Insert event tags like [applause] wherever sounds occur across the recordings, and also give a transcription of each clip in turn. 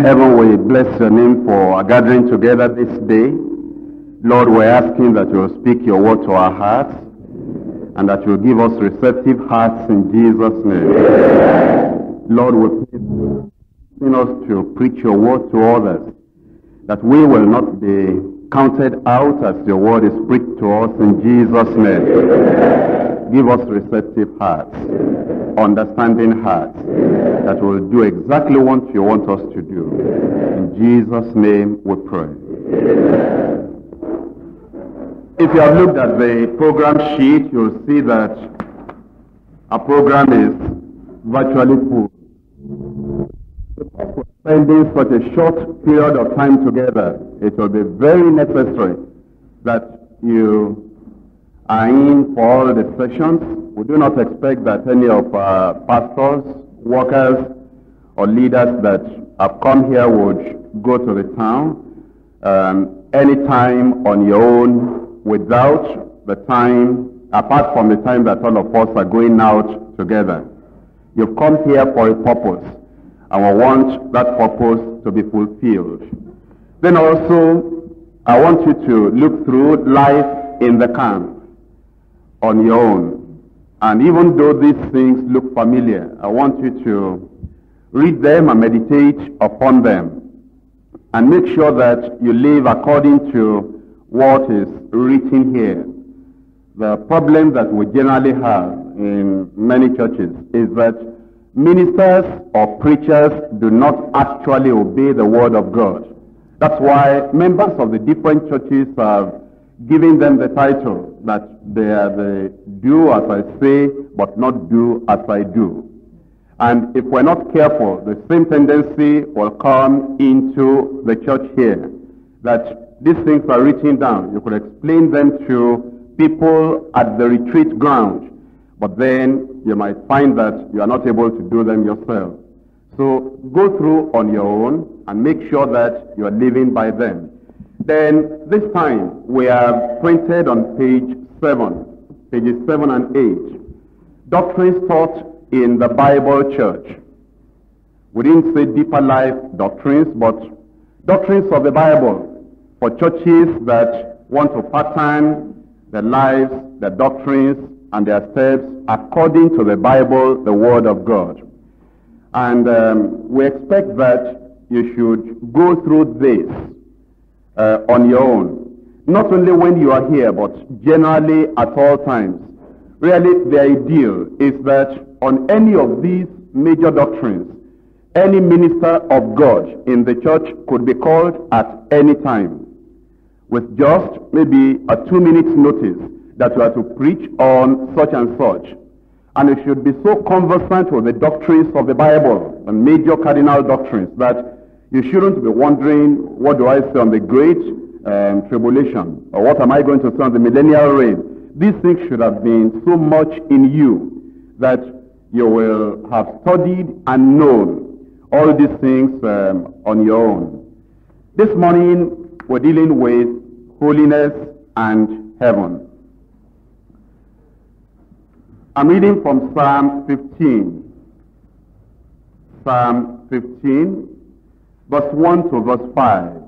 heaven, we bless your name for our gathering together this day. Lord, we're asking that you will speak your word to our hearts and that you will give us receptive hearts in Jesus' name. Lord, we pray us to preach your word to others, that we will not be counted out as your word is preached to us in Jesus' name. Give us receptive hearts, understanding hearts, that will do exactly what you want us to do. In Jesus' name we pray. If you have looked at the program sheet, you'll see that our program is virtually full. We are Spending such a short period of time together, it will be very necessary that you are in for all the sessions. We do not expect that any of our pastors, workers, or leaders that have come here would go to the town um, anytime on your own without the time, apart from the time that all of us are going out together. You've come here for a purpose, and we want that purpose to be fulfilled. Then also, I want you to look through life in the camp on your own. And even though these things look familiar, I want you to read them and meditate upon them. And make sure that you live according to what is written here. The problem that we generally have in many churches is that ministers or preachers do not actually obey the word of God. That's why members of the different churches have given them the title that they are the do as I say, but not do as I do. And if we're not careful, the same tendency will come into the church here. That these things are written down. You could explain them to people at the retreat ground. But then you might find that you are not able to do them yourself. So go through on your own and make sure that you are living by them. Then this time we have printed on page 7, pages 7 and 8, doctrines taught in the Bible church. We didn't say deeper life doctrines, but doctrines of the Bible for churches that want to pattern their lives, their doctrines, and their steps according to the Bible, the Word of God. And um, we expect that you should go through this uh, on your own. Not only when you are here, but generally at all times. Really, the ideal is that on any of these major doctrines, any minister of God in the church could be called at any time with just maybe a two minutes notice that you are to preach on such and such. And you should be so conversant with the doctrines of the Bible, the major cardinal doctrines, that you shouldn't be wondering, what do I say on the great um, tribulation? Or what am I going to say on the millennial reign? These things should have been so much in you that you will have studied and known all these things um, on your own. This morning, we're dealing with holiness and heaven. I'm reading from Psalm 15. Psalm 15, verse 1 to verse 5.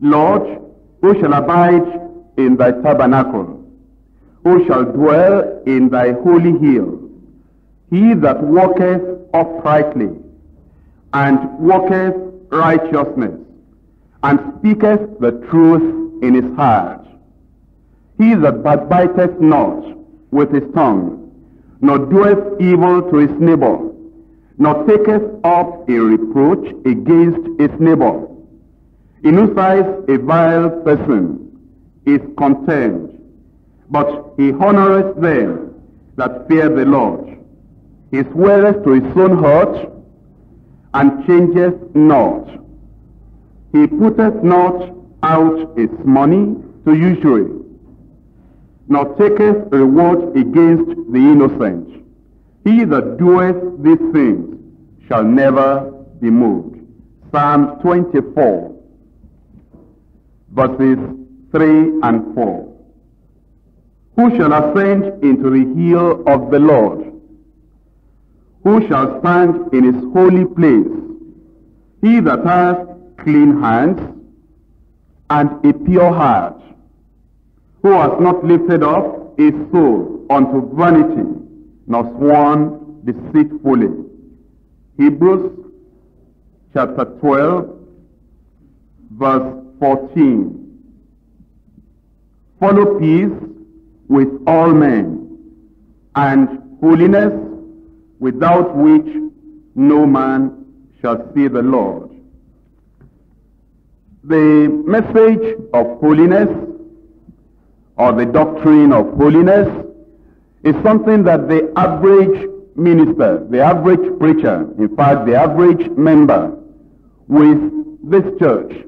Lord, who shall abide in thy tabernacle? Who shall dwell in thy holy hill? He that walketh uprightly, and walketh righteousness, and speaketh the truth in his heart. He that backbiteth not with his tongue, nor doeth evil to his neighbor, nor taketh up a reproach against his neighbor, in whose eyes a vile person is contemned, but he honoreth them that fear the Lord. He sweareth to his own heart, and changeth not. He putteth not out his money to usury, nor taketh reward against the innocent. He that doeth these things shall never be moved. Psalm 24, verses 3 and 4. Who shall ascend into the hill of the Lord? Who shall stand in his holy place? He that has clean hands and a pure heart, who has not lifted up his soul unto vanity, nor sworn deceitfully. Hebrews chapter 12, verse 14. Follow peace with all men and holiness without which no man shall see the Lord. The message of holiness or the doctrine of holiness is something that the average minister, the average preacher, in fact the average member with this church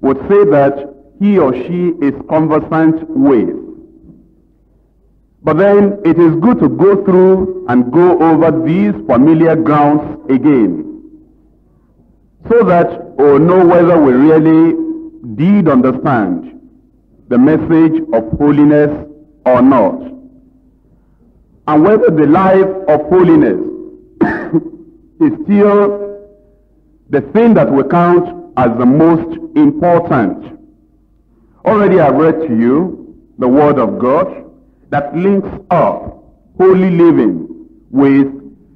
would say that he or she is conversant with. But then it is good to go through and go over these familiar grounds again so that we'll know whether we really did understand the message of holiness or not. And whether the life of holiness [coughs] is still the thing that we count as the most important. Already I've read to you the Word of God that links up holy living with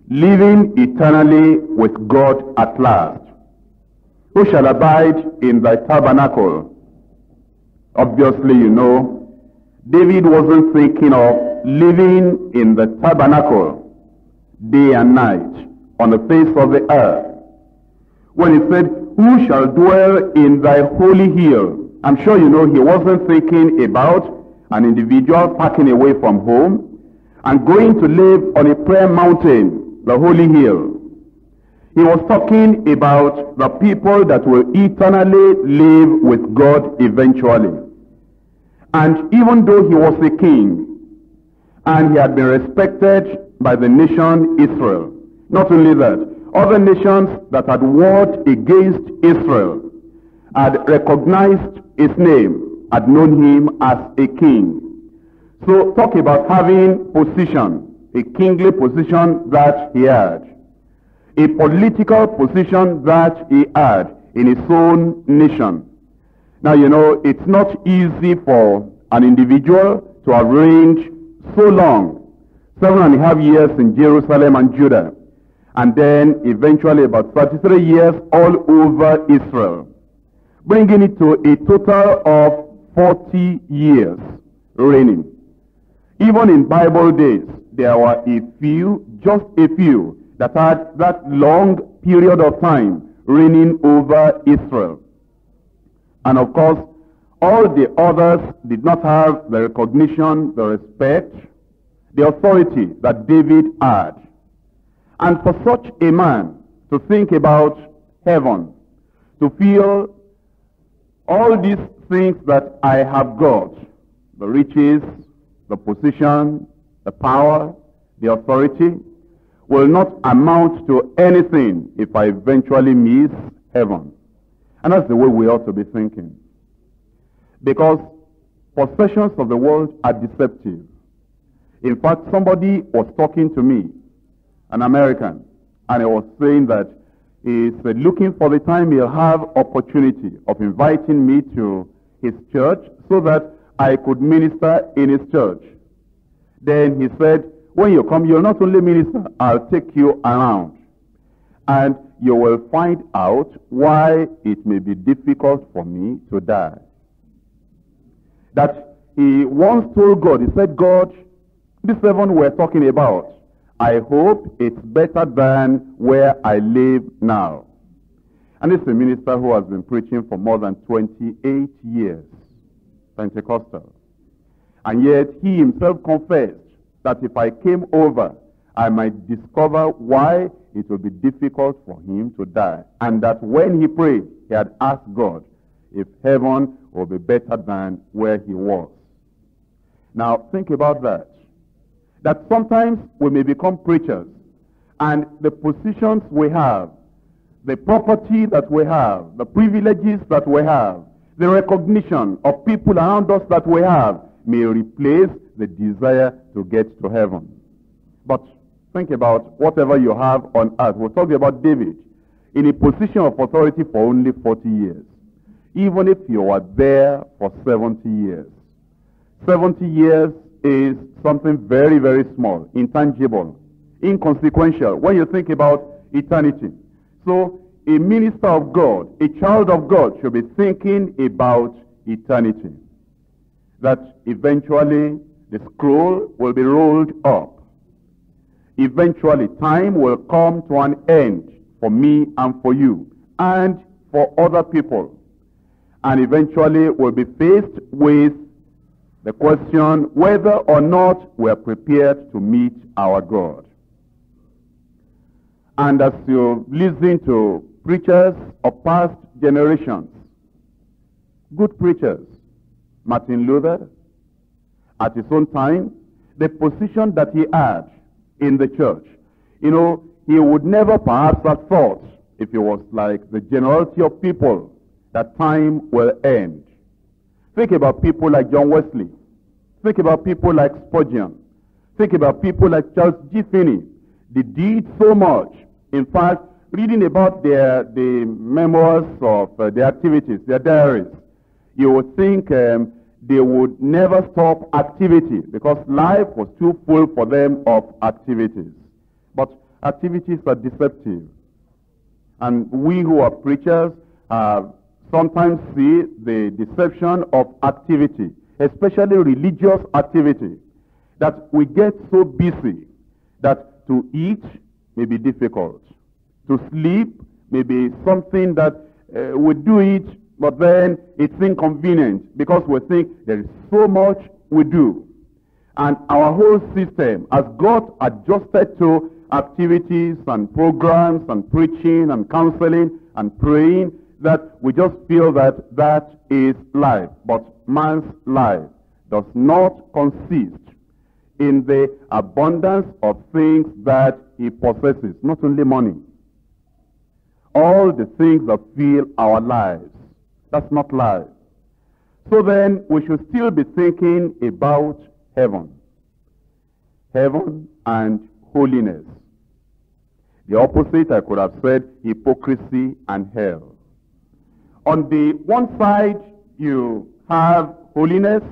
living eternally with God at last. Who shall abide in thy tabernacle? Obviously, you know, David wasn't thinking of living in the tabernacle day and night on the face of the earth. When he said, who shall dwell in thy holy hill? I'm sure you know he wasn't thinking about an individual packing away from home and going to live on a prayer mountain, the holy hill. He was talking about the people that will eternally live with God eventually. And even though he was a king, and he had been respected by the nation Israel, not only that, other nations that had warred against Israel had recognized his name, had known him as a king. So talk about having position, a kingly position that he had a political position that he had in his own nation. Now, you know, it's not easy for an individual to arrange so long, seven and a half years in Jerusalem and Judah, and then eventually about 33 years all over Israel, bringing it to a total of 40 years reigning. Even in Bible days, there were a few, just a few, that had that long period of time reigning over Israel. And of course, all the others did not have the recognition, the respect, the authority that David had. And for such a man to think about heaven, to feel all these things that I have got, the riches, the position, the power, the authority, will not amount to anything if I eventually miss heaven. And that's the way we ought to be thinking. Because possessions of the world are deceptive. In fact, somebody was talking to me, an American, and he was saying that he's looking for the time he'll have opportunity of inviting me to his church so that I could minister in his church. Then he said, when you come, you'll not only minister, I'll take you around. And you will find out why it may be difficult for me to die. That he once told God, he said, God, this heaven we're talking about, I hope it's better than where I live now. And this is a minister who has been preaching for more than 28 years, Pentecostal. And yet he himself confessed that if I came over, I might discover why it would be difficult for him to die. And that when he prayed, he had asked God if heaven would be better than where he was. Now, think about that. That sometimes we may become preachers, and the positions we have, the property that we have, the privileges that we have, the recognition of people around us that we have may replace the desire to get to heaven. But think about whatever you have on earth. We're talking about David. in a position of authority for only 40 years. Even if you are there for 70 years. 70 years is something very, very small, intangible, inconsequential when you think about eternity. So a minister of God, a child of God should be thinking about eternity. That eventually the scroll will be rolled up. Eventually time will come to an end for me and for you and for other people. And eventually we'll be faced with the question whether or not we're prepared to meet our God. And as you listen to preachers of past generations, good preachers, Martin Luther, at his own time, the position that he had in the church. You know, he would never perhaps have thought, if he was like the generality of people, that time will end. Think about people like John Wesley. Think about people like Spurgeon. Think about people like Charles G. Finney. They did so much. In fact, reading about their the memoirs of uh, their activities, their diaries, you would think um, they would never stop activity because life was too full for them of activities. But activities are deceptive. And we who are preachers uh, sometimes see the deception of activity, especially religious activity, that we get so busy that to eat may be difficult. To sleep may be something that uh, we do it but then it's inconvenient because we think there is so much we do. And our whole system has got adjusted to activities and programs and preaching and counseling and praying that we just feel that that is life. But man's life does not consist in the abundance of things that he possesses, not only money. All the things that fill our lives that's not life. So then, we should still be thinking about heaven. Heaven and holiness. The opposite, I could have said, hypocrisy and hell. On the one side, you have holiness,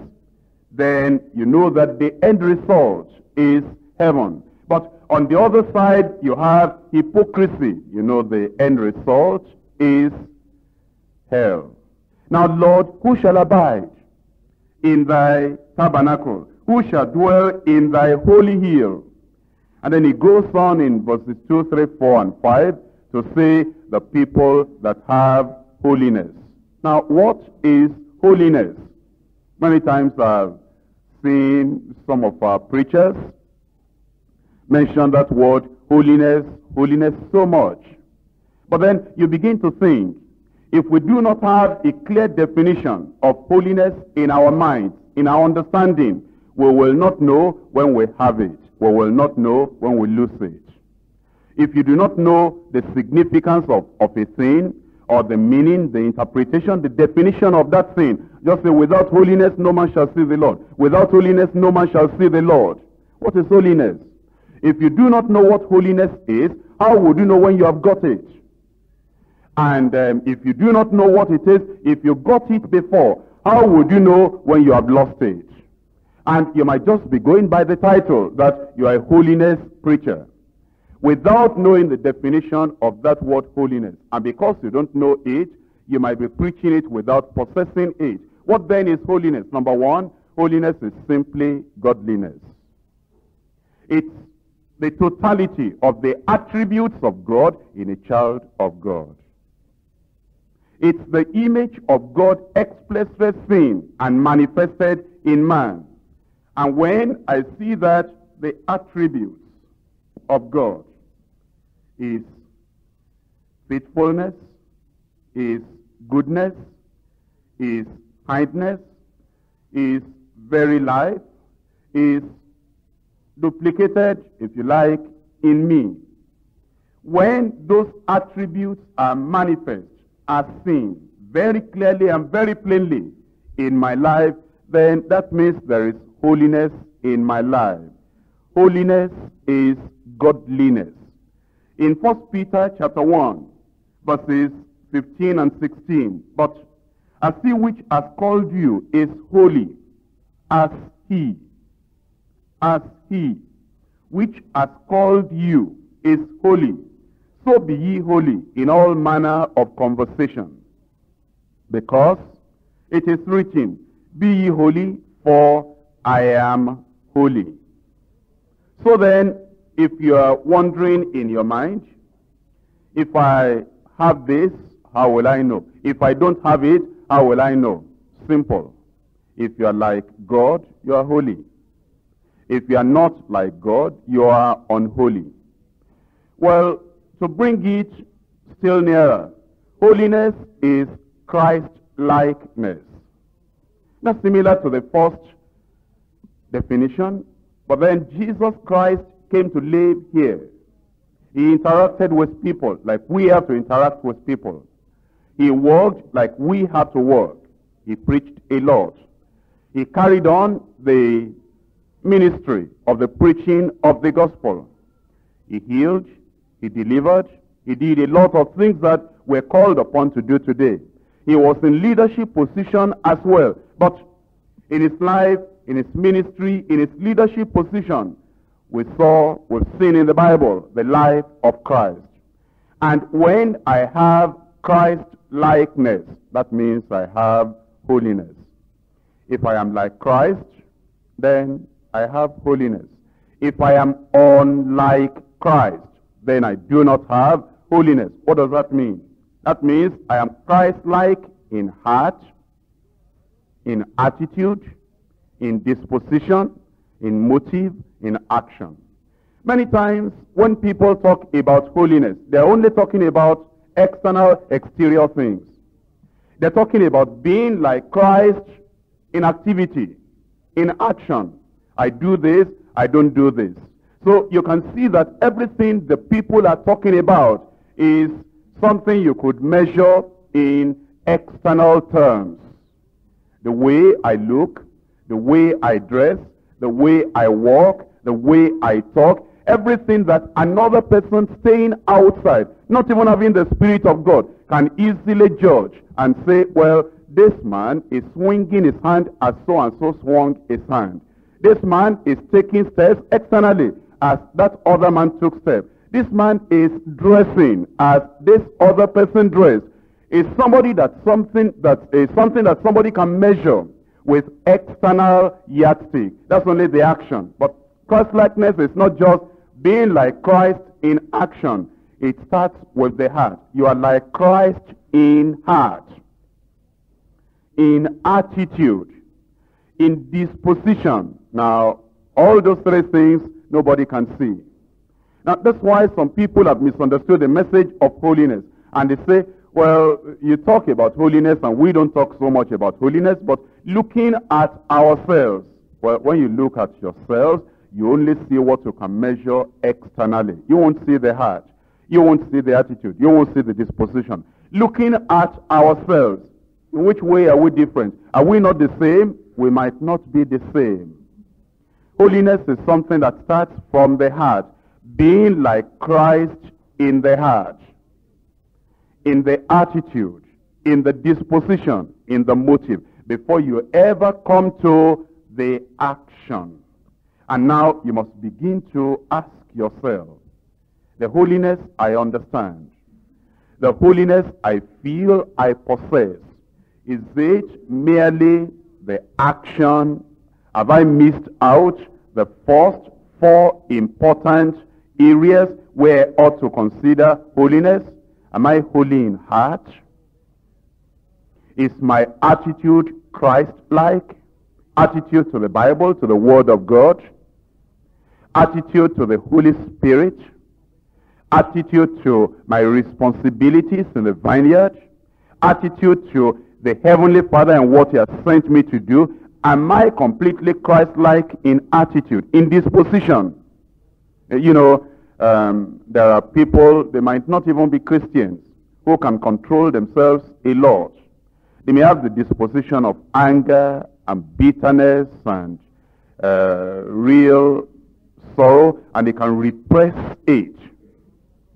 then you know that the end result is heaven. But on the other side, you have hypocrisy. You know the end result is hell. Now, Lord, who shall abide in thy tabernacle? Who shall dwell in thy holy hill? And then he goes on in verses 2, 3, 4, and 5 to say the people that have holiness. Now, what is holiness? Many times I've seen some of our preachers mention that word holiness, holiness so much. But then you begin to think, if we do not have a clear definition of holiness in our minds, in our understanding, we will not know when we have it. We will not know when we lose it. If you do not know the significance of, of a thing, or the meaning, the interpretation, the definition of that thing, just say, without holiness no man shall see the Lord. Without holiness no man shall see the Lord. What is holiness? If you do not know what holiness is, how would you know when you have got it? And um, if you do not know what it is, if you got it before, how would you know when you have lost it? And you might just be going by the title that you are a holiness preacher without knowing the definition of that word holiness. And because you don't know it, you might be preaching it without possessing it. What then is holiness? Number one, holiness is simply godliness. It's the totality of the attributes of God in a child of God. It's the image of God expressly seen and manifested in man. And when I see that the attributes of God is faithfulness, is goodness, is kindness, is very life, is duplicated, if you like, in me. When those attributes are manifest, are seen very clearly and very plainly in my life, then that means there is holiness in my life. Holiness is godliness. In 1 Peter chapter 1, verses 15 and 16. But as he which has called you is holy, as he, as he which has called you is holy, so be ye holy in all manner of conversation. Because it is written, Be ye holy, for I am holy. So then, if you are wondering in your mind, if I have this, how will I know? If I don't have it, how will I know? Simple. If you are like God, you are holy. If you are not like God, you are unholy. Well, to bring it still nearer, holiness is Christ-likeness. Not similar to the first definition, but then Jesus Christ came to live here. He interacted with people like we have to interact with people. He worked like we have to work. He preached a lot. He carried on the ministry of the preaching of the gospel. He healed, he delivered, he did a lot of things that we're called upon to do today. He was in leadership position as well. But in his life, in his ministry, in his leadership position, we saw, we've seen in the Bible, the life of Christ. And when I have Christ likeness, that means I have holiness. If I am like Christ, then I have holiness. If I am unlike Christ, then I do not have holiness. What does that mean? That means I am Christ-like in heart, in attitude, in disposition, in motive, in action. Many times when people talk about holiness, they're only talking about external, exterior things. They're talking about being like Christ in activity, in action. I do this, I don't do this. So you can see that everything the people are talking about is something you could measure in external terms. The way I look, the way I dress, the way I walk, the way I talk, everything that another person staying outside, not even having the Spirit of God, can easily judge and say, well, this man is swinging his hand as so and so swung his hand. This man is taking steps externally as that other man took steps. This man is dressing as this other person dressed. Is somebody that something that is something that somebody can measure with external yardstick. That's only the action. But Christ-likeness is not just being like Christ in action. It starts with the heart. You are like Christ in heart, in attitude, in disposition. Now, all those three things nobody can see. Now, that's why some people have misunderstood the message of holiness. And they say, well, you talk about holiness and we don't talk so much about holiness, but looking at ourselves, well, when you look at yourselves, you only see what you can measure externally. You won't see the heart. You won't see the attitude. You won't see the disposition. Looking at ourselves, in which way are we different? Are we not the same? We might not be the same. Holiness is something that starts from the heart. Being like Christ in the heart in the attitude, in the disposition, in the motive, before you ever come to the action. And now you must begin to ask yourself, the holiness I understand, the holiness I feel I possess, is it merely the action? Have I missed out the first four important areas where I ought to consider holiness? Am I holy in heart? Is my attitude Christ-like? Attitude to the Bible, to the Word of God? Attitude to the Holy Spirit? Attitude to my responsibilities in the vineyard? Attitude to the Heavenly Father and what He has sent me to do? Am I completely Christ-like in attitude, in disposition? You know, um, there are people, they might not even be Christians, who can control themselves a lot. They may have the disposition of anger and bitterness and uh, real sorrow, and they can repress it.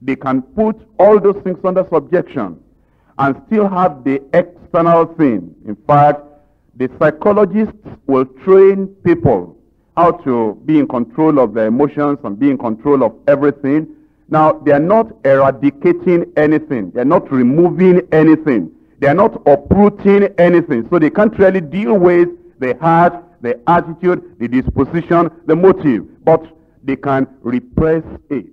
they can put all those things under subjection and still have the external thing. In fact, the psychologists will train people how to be in control of their emotions and be in control of everything. Now, they are not eradicating anything. They are not removing anything. They are not uprooting anything. So they can't really deal with the heart, the attitude, the disposition, the motive. But they can repress it.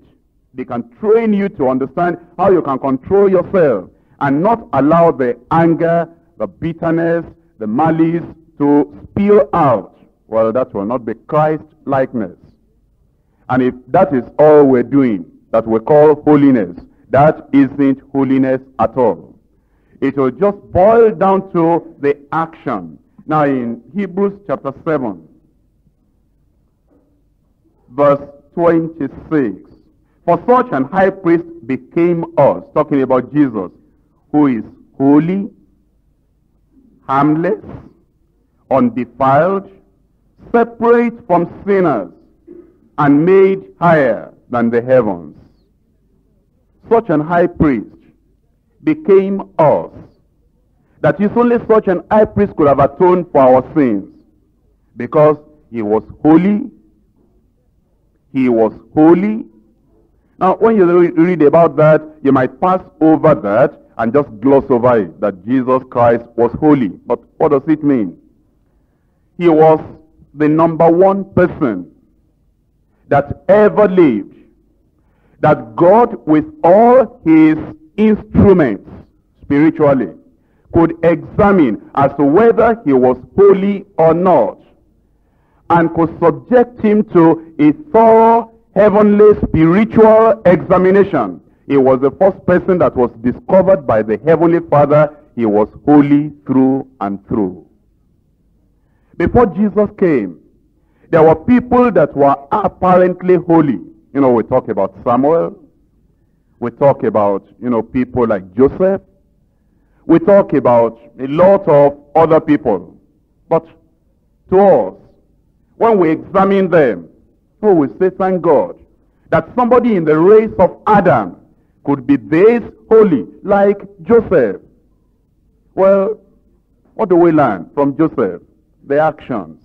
They can train you to understand how you can control yourself and not allow the anger, the bitterness, the malice to spill out. Well, that will not be Christ likeness. And if that is all we're doing, that we call holiness, that isn't holiness at all. It will just boil down to the action. Now in Hebrews chapter 7, verse 26, for such an high priest became us, talking about Jesus, who is holy, harmless, undefiled, separate from sinners, and made higher than the heavens. Such an high priest became us. That is only such an high priest could have atoned for our sins. Because he was holy. He was holy. Now, when you read about that, you might pass over that and just gloss over it, that Jesus Christ was holy. But what does it mean? He was the number one person that ever lived. That God, with all his instruments spiritually, could examine as to whether he was holy or not. And could subject him to a thorough heavenly spiritual examination he was the first person that was discovered by the Heavenly Father. He was holy through and through. Before Jesus came, there were people that were apparently holy. You know, we talk about Samuel. We talk about, you know, people like Joseph. We talk about a lot of other people. But to us, when we examine them, we say, thank God, that somebody in the race of Adam could be this holy, like Joseph. Well, what do we learn from Joseph? The actions.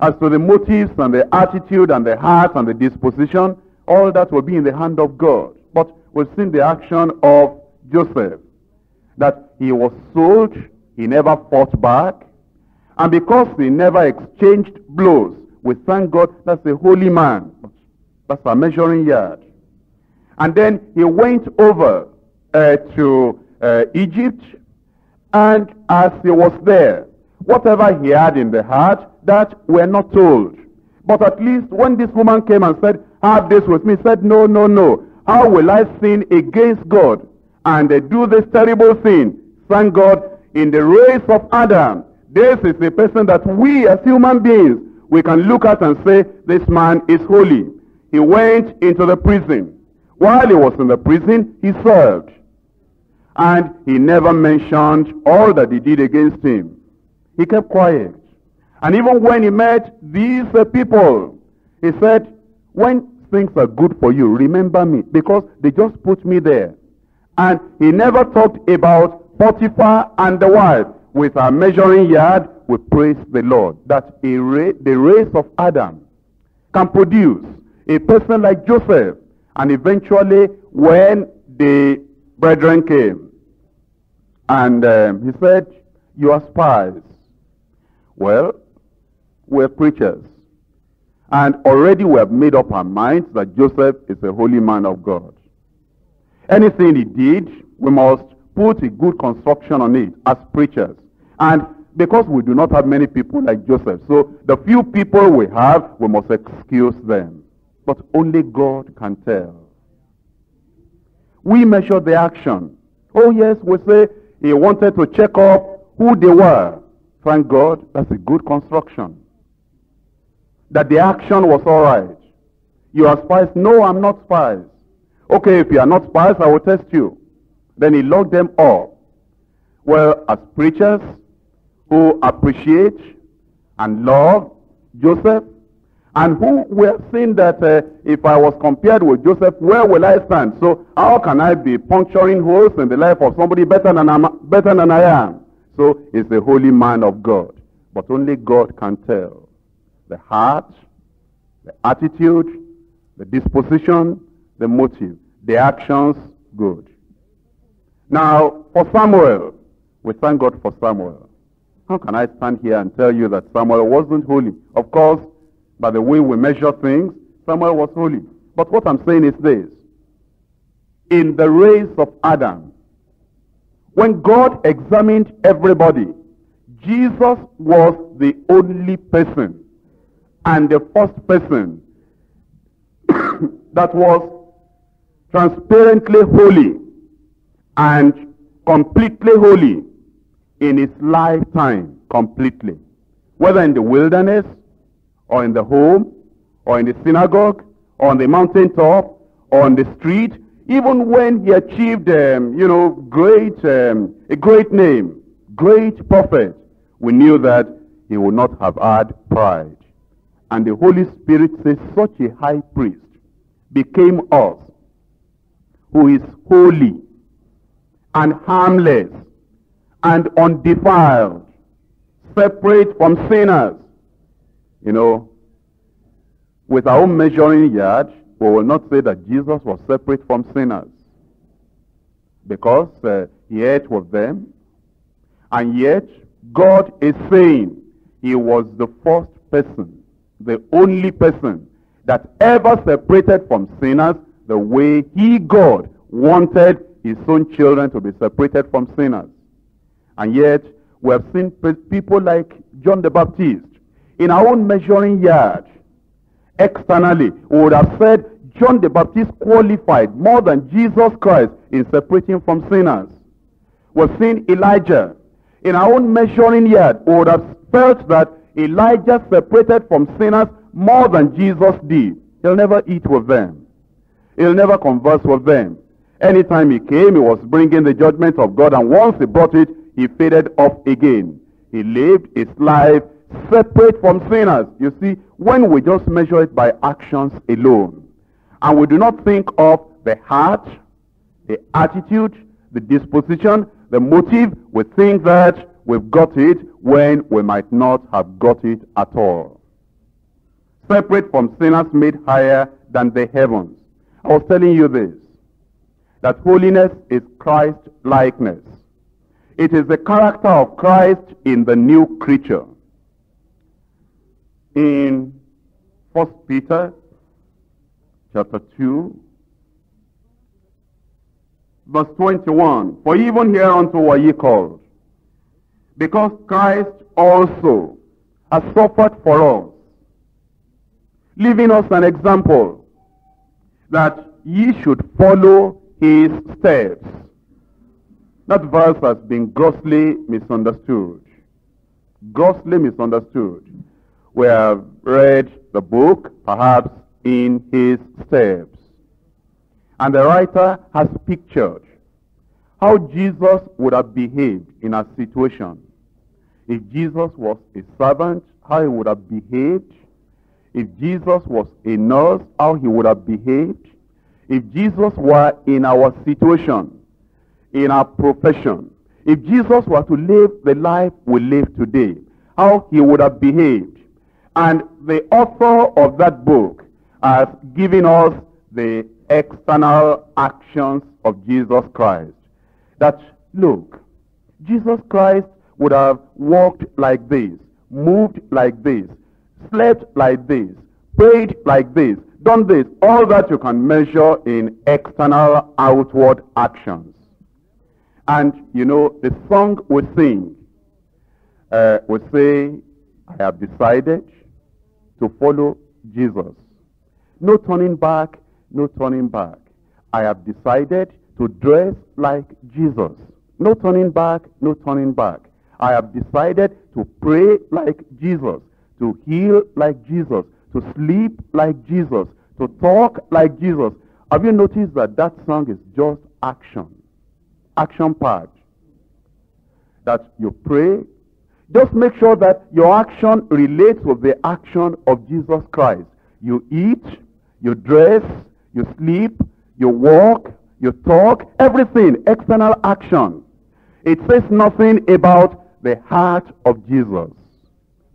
As to the motives and the attitude and the heart and the disposition, all that will be in the hand of God. But we've seen the action of Joseph. That he was sold, he never fought back. And because he never exchanged blows, we thank God that's a holy man. That's a measuring yard. And then he went over uh, to uh, Egypt, and as he was there, whatever he had in the heart, that we're not told. But at least when this woman came and said, have this with me, said, no, no, no. How will I sin against God and uh, do this terrible thing? Thank God, in the race of Adam, this is a person that we as human beings, we can look at and say, this man is holy. He went into the prison. While he was in the prison, he served. And he never mentioned all that he did against him. He kept quiet. And even when he met these uh, people, he said, when things are good for you, remember me. Because they just put me there. And he never talked about Potiphar and the wife. With our measuring yard, we praise the Lord. That ra the race of Adam can produce a person like Joseph and eventually, when the brethren came, and um, he said, you are spies. Well, we're preachers. And already we have made up our minds that Joseph is a holy man of God. Anything he did, we must put a good construction on it as preachers. And because we do not have many people like Joseph, so the few people we have, we must excuse them. But only God can tell. We measure the action. Oh yes, we say he wanted to check up who they were. Thank God, that's a good construction. That the action was all right. You are spies? No, I'm not spies. Okay, if you are not spies, I will test you. Then he locked them up. Well, as preachers who appreciate and love Joseph, And who we have seen that uh, if I was compared with Joseph, where will I stand? So how can I be puncturing holes in the life of somebody better than, I'm, better than I am? So he's the holy man of God. But only God can tell the heart, the attitude, the disposition, the motive, the actions, good. Now, for Samuel, we thank God for Samuel. How can I stand here and tell you that Samuel wasn't holy? Of course, by the way we measure things, Samuel was holy. But what I'm saying is this. In the race of Adam, when God examined everybody, Jesus was the only person and the first person [coughs] that was transparently holy and completely holy in his lifetime completely. Whether in the wilderness or in the home or in the synagogue or on the mountaintop or on the street, even when he achieved, um, you know, great, um, a great name, great prophet, we knew that he would not have had pride. And the Holy Spirit says such a high priest became us, who is holy and harmless and undefiled, separate from sinners. You know, with our own measuring yard, we will not say that Jesus was separate from sinners. Because uh, he ate with them. And yet, God is saying he was the first person, the only person that ever separated from sinners the way he, God, wanted his own children to be separated from sinners. And yet, we have seen people like John the Baptist in our own measuring yard. Externally, would have said John the Baptist qualified more than Jesus Christ in separating from sinners. We've seen Elijah. In our own measuring yard, would have felt that Elijah separated from sinners more than Jesus did. He'll never eat with them. He'll never converse with them. Anytime he came, he was bringing the judgment of God, and once he brought it, he faded off again. He lived his life separate from sinners. You see, when we just measure it by actions alone, and we do not think of the heart, the attitude, the disposition, the motive, we think that we've got it when we might not have got it at all. Separate from sinners made higher than the heavens. I was telling you this, that holiness is Christ likeness. It is the character of Christ in the new creature. In 1 Peter chapter 2, verse 21, For even hereunto were ye called, because Christ also has suffered for us, leaving us an example that ye should follow his steps. That verse has been grossly misunderstood. Grossly misunderstood. We have read the book, perhaps in his steps. And the writer has pictured how Jesus would have behaved in a situation. If Jesus was a servant, how he would have behaved. If Jesus was a nurse, how he would have behaved. If Jesus were in our situation, in our profession, if Jesus were to live the life we live today, how he would have behaved. And the author of that book has given us the external actions of Jesus Christ. That, look, Jesus Christ would have walked like this, moved like this, slept like this, prayed like this, done this. All that you can measure in external outward actions. And, you know, the song we sing, uh, we say, I have decided to follow Jesus. No turning back, no turning back. I have decided to dress like Jesus. No turning back, no turning back. I have decided to pray like Jesus, to heal like Jesus, to sleep like Jesus, to talk like Jesus. Have you noticed that that song is just action? Action part. That you pray, Just make sure that your action relates with the action of Jesus Christ. You eat, you dress, you sleep, you walk, you talk, everything, external action. It says nothing about the heart of Jesus,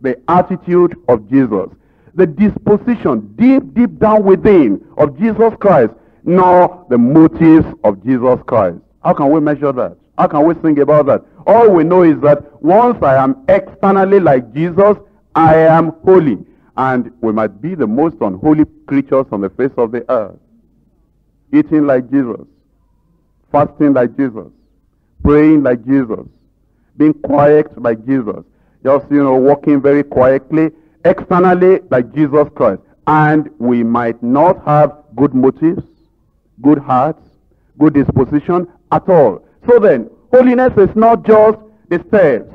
the attitude of Jesus, the disposition deep, deep down within of Jesus Christ, nor the motives of Jesus Christ. How can we measure that? How can we think about that? All we know is that once I am externally like Jesus, I am holy. And we might be the most unholy creatures on the face of the earth. Eating like Jesus. Fasting like Jesus. Praying like Jesus. Being quiet like Jesus. Just, you know, walking very quietly. Externally like Jesus Christ. And we might not have good motives, good hearts, good disposition at all. So then, holiness is not just the steps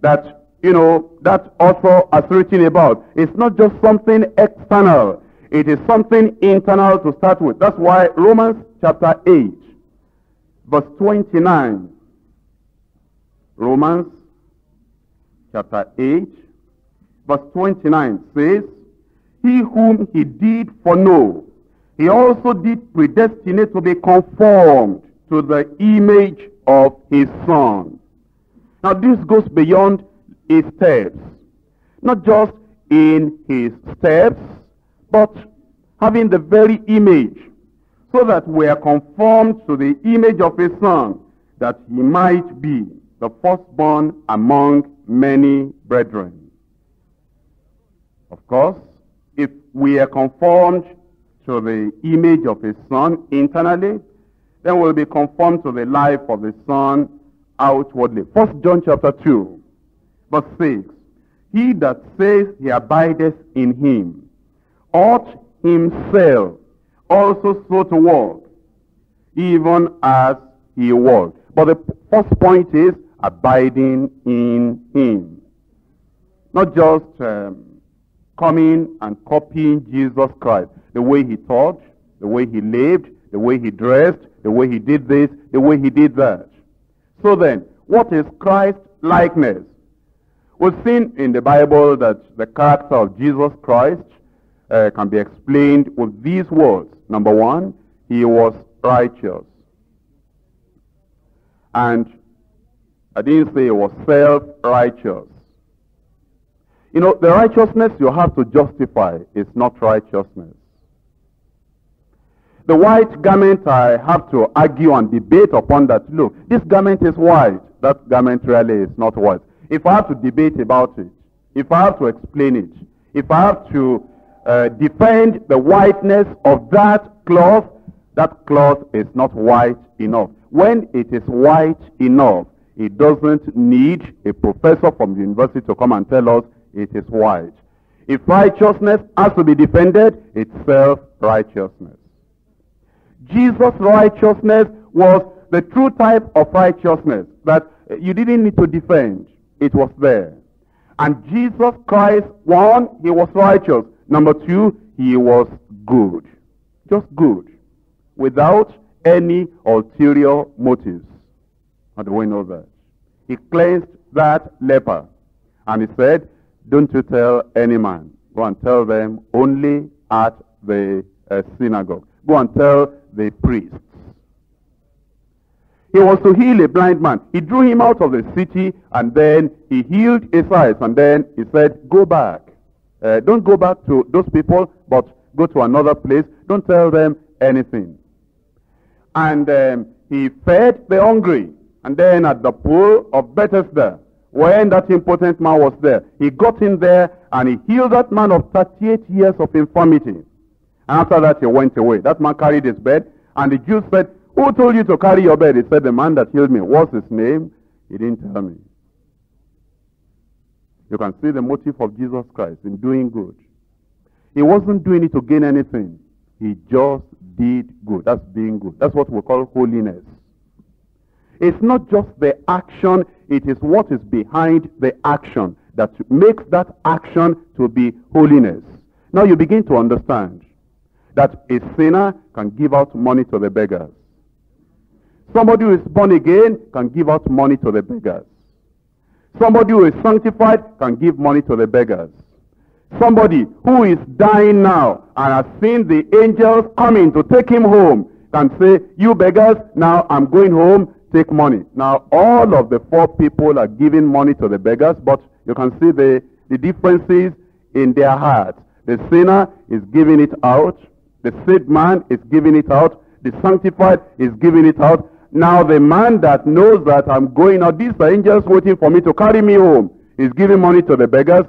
that, you know, that author has written about. It's not just something external. It is something internal to start with. That's why Romans chapter 8, verse 29. Romans chapter 8, verse 29 says, He whom he did foreknow, he also did predestinate to be conformed to the image of his son. Now this goes beyond his steps. Not just in his steps, but having the very image. So that we are conformed to the image of his son, that he might be the firstborn among many brethren. Of course, if we are conformed to the image of his son internally, then we'll be conformed to the life of the Son outwardly. First John chapter 2, verse 6. He that says he abideth in him ought himself also so to walk, even as he walked. But the first point is abiding in him. Not just um, coming and copying Jesus Christ. The way he taught, the way he lived, the way he dressed, the way he did this, the way he did that. So then, what is Christ likeness? We've seen in the Bible that the character of Jesus Christ uh, can be explained with these words. Number one, he was righteous. And I didn't say he was self-righteous. You know, the righteousness you have to justify is not righteousness. The white garment, I have to argue and debate upon that. Look, this garment is white. That garment really is not white. If I have to debate about it, if I have to explain it, if I have to uh, defend the whiteness of that cloth, that cloth is not white enough. When it is white enough, it doesn't need a professor from the university to come and tell us it is white. If righteousness has to be defended, it's self-righteousness. Jesus' righteousness was the true type of righteousness that you didn't need to defend. It was there. And Jesus Christ, one, he was righteous. Number two, he was good. Just good. Without any ulterior motives. How do we know that? He cleansed that leper. And he said, don't you tell any man. Go and tell them only at the uh, synagogue. Go and tell the priests. He was to heal a blind man. He drew him out of the city and then he healed his eyes and then he said, go back. Uh, don't go back to those people, but go to another place. Don't tell them anything. And um, he fed the hungry. And then at the pool of Bethesda, when that impotent man was there, he got in there and he healed that man of 38 years of infirmity. After that, he went away. That man carried his bed, and the Jews said, Who told you to carry your bed? He said, The man that healed me. What's his name? He didn't tell me. You can see the motive of Jesus Christ in doing good. He wasn't doing it to gain anything. He just did good. That's being good. That's what we call holiness. It's not just the action, it is what is behind the action that makes that action to be holiness. Now you begin to understand that a sinner can give out money to the beggars. Somebody who is born again can give out money to the beggars. Somebody who is sanctified can give money to the beggars. Somebody who is dying now and has seen the angels coming to take him home can say, you beggars, now I'm going home, take money. Now all of the four people are giving money to the beggars, but you can see the, the differences in their hearts. The sinner is giving it out. The saved man is giving it out. The sanctified is giving it out. Now the man that knows that I'm going out, these are angels waiting for me to carry me home, is giving money to the beggars.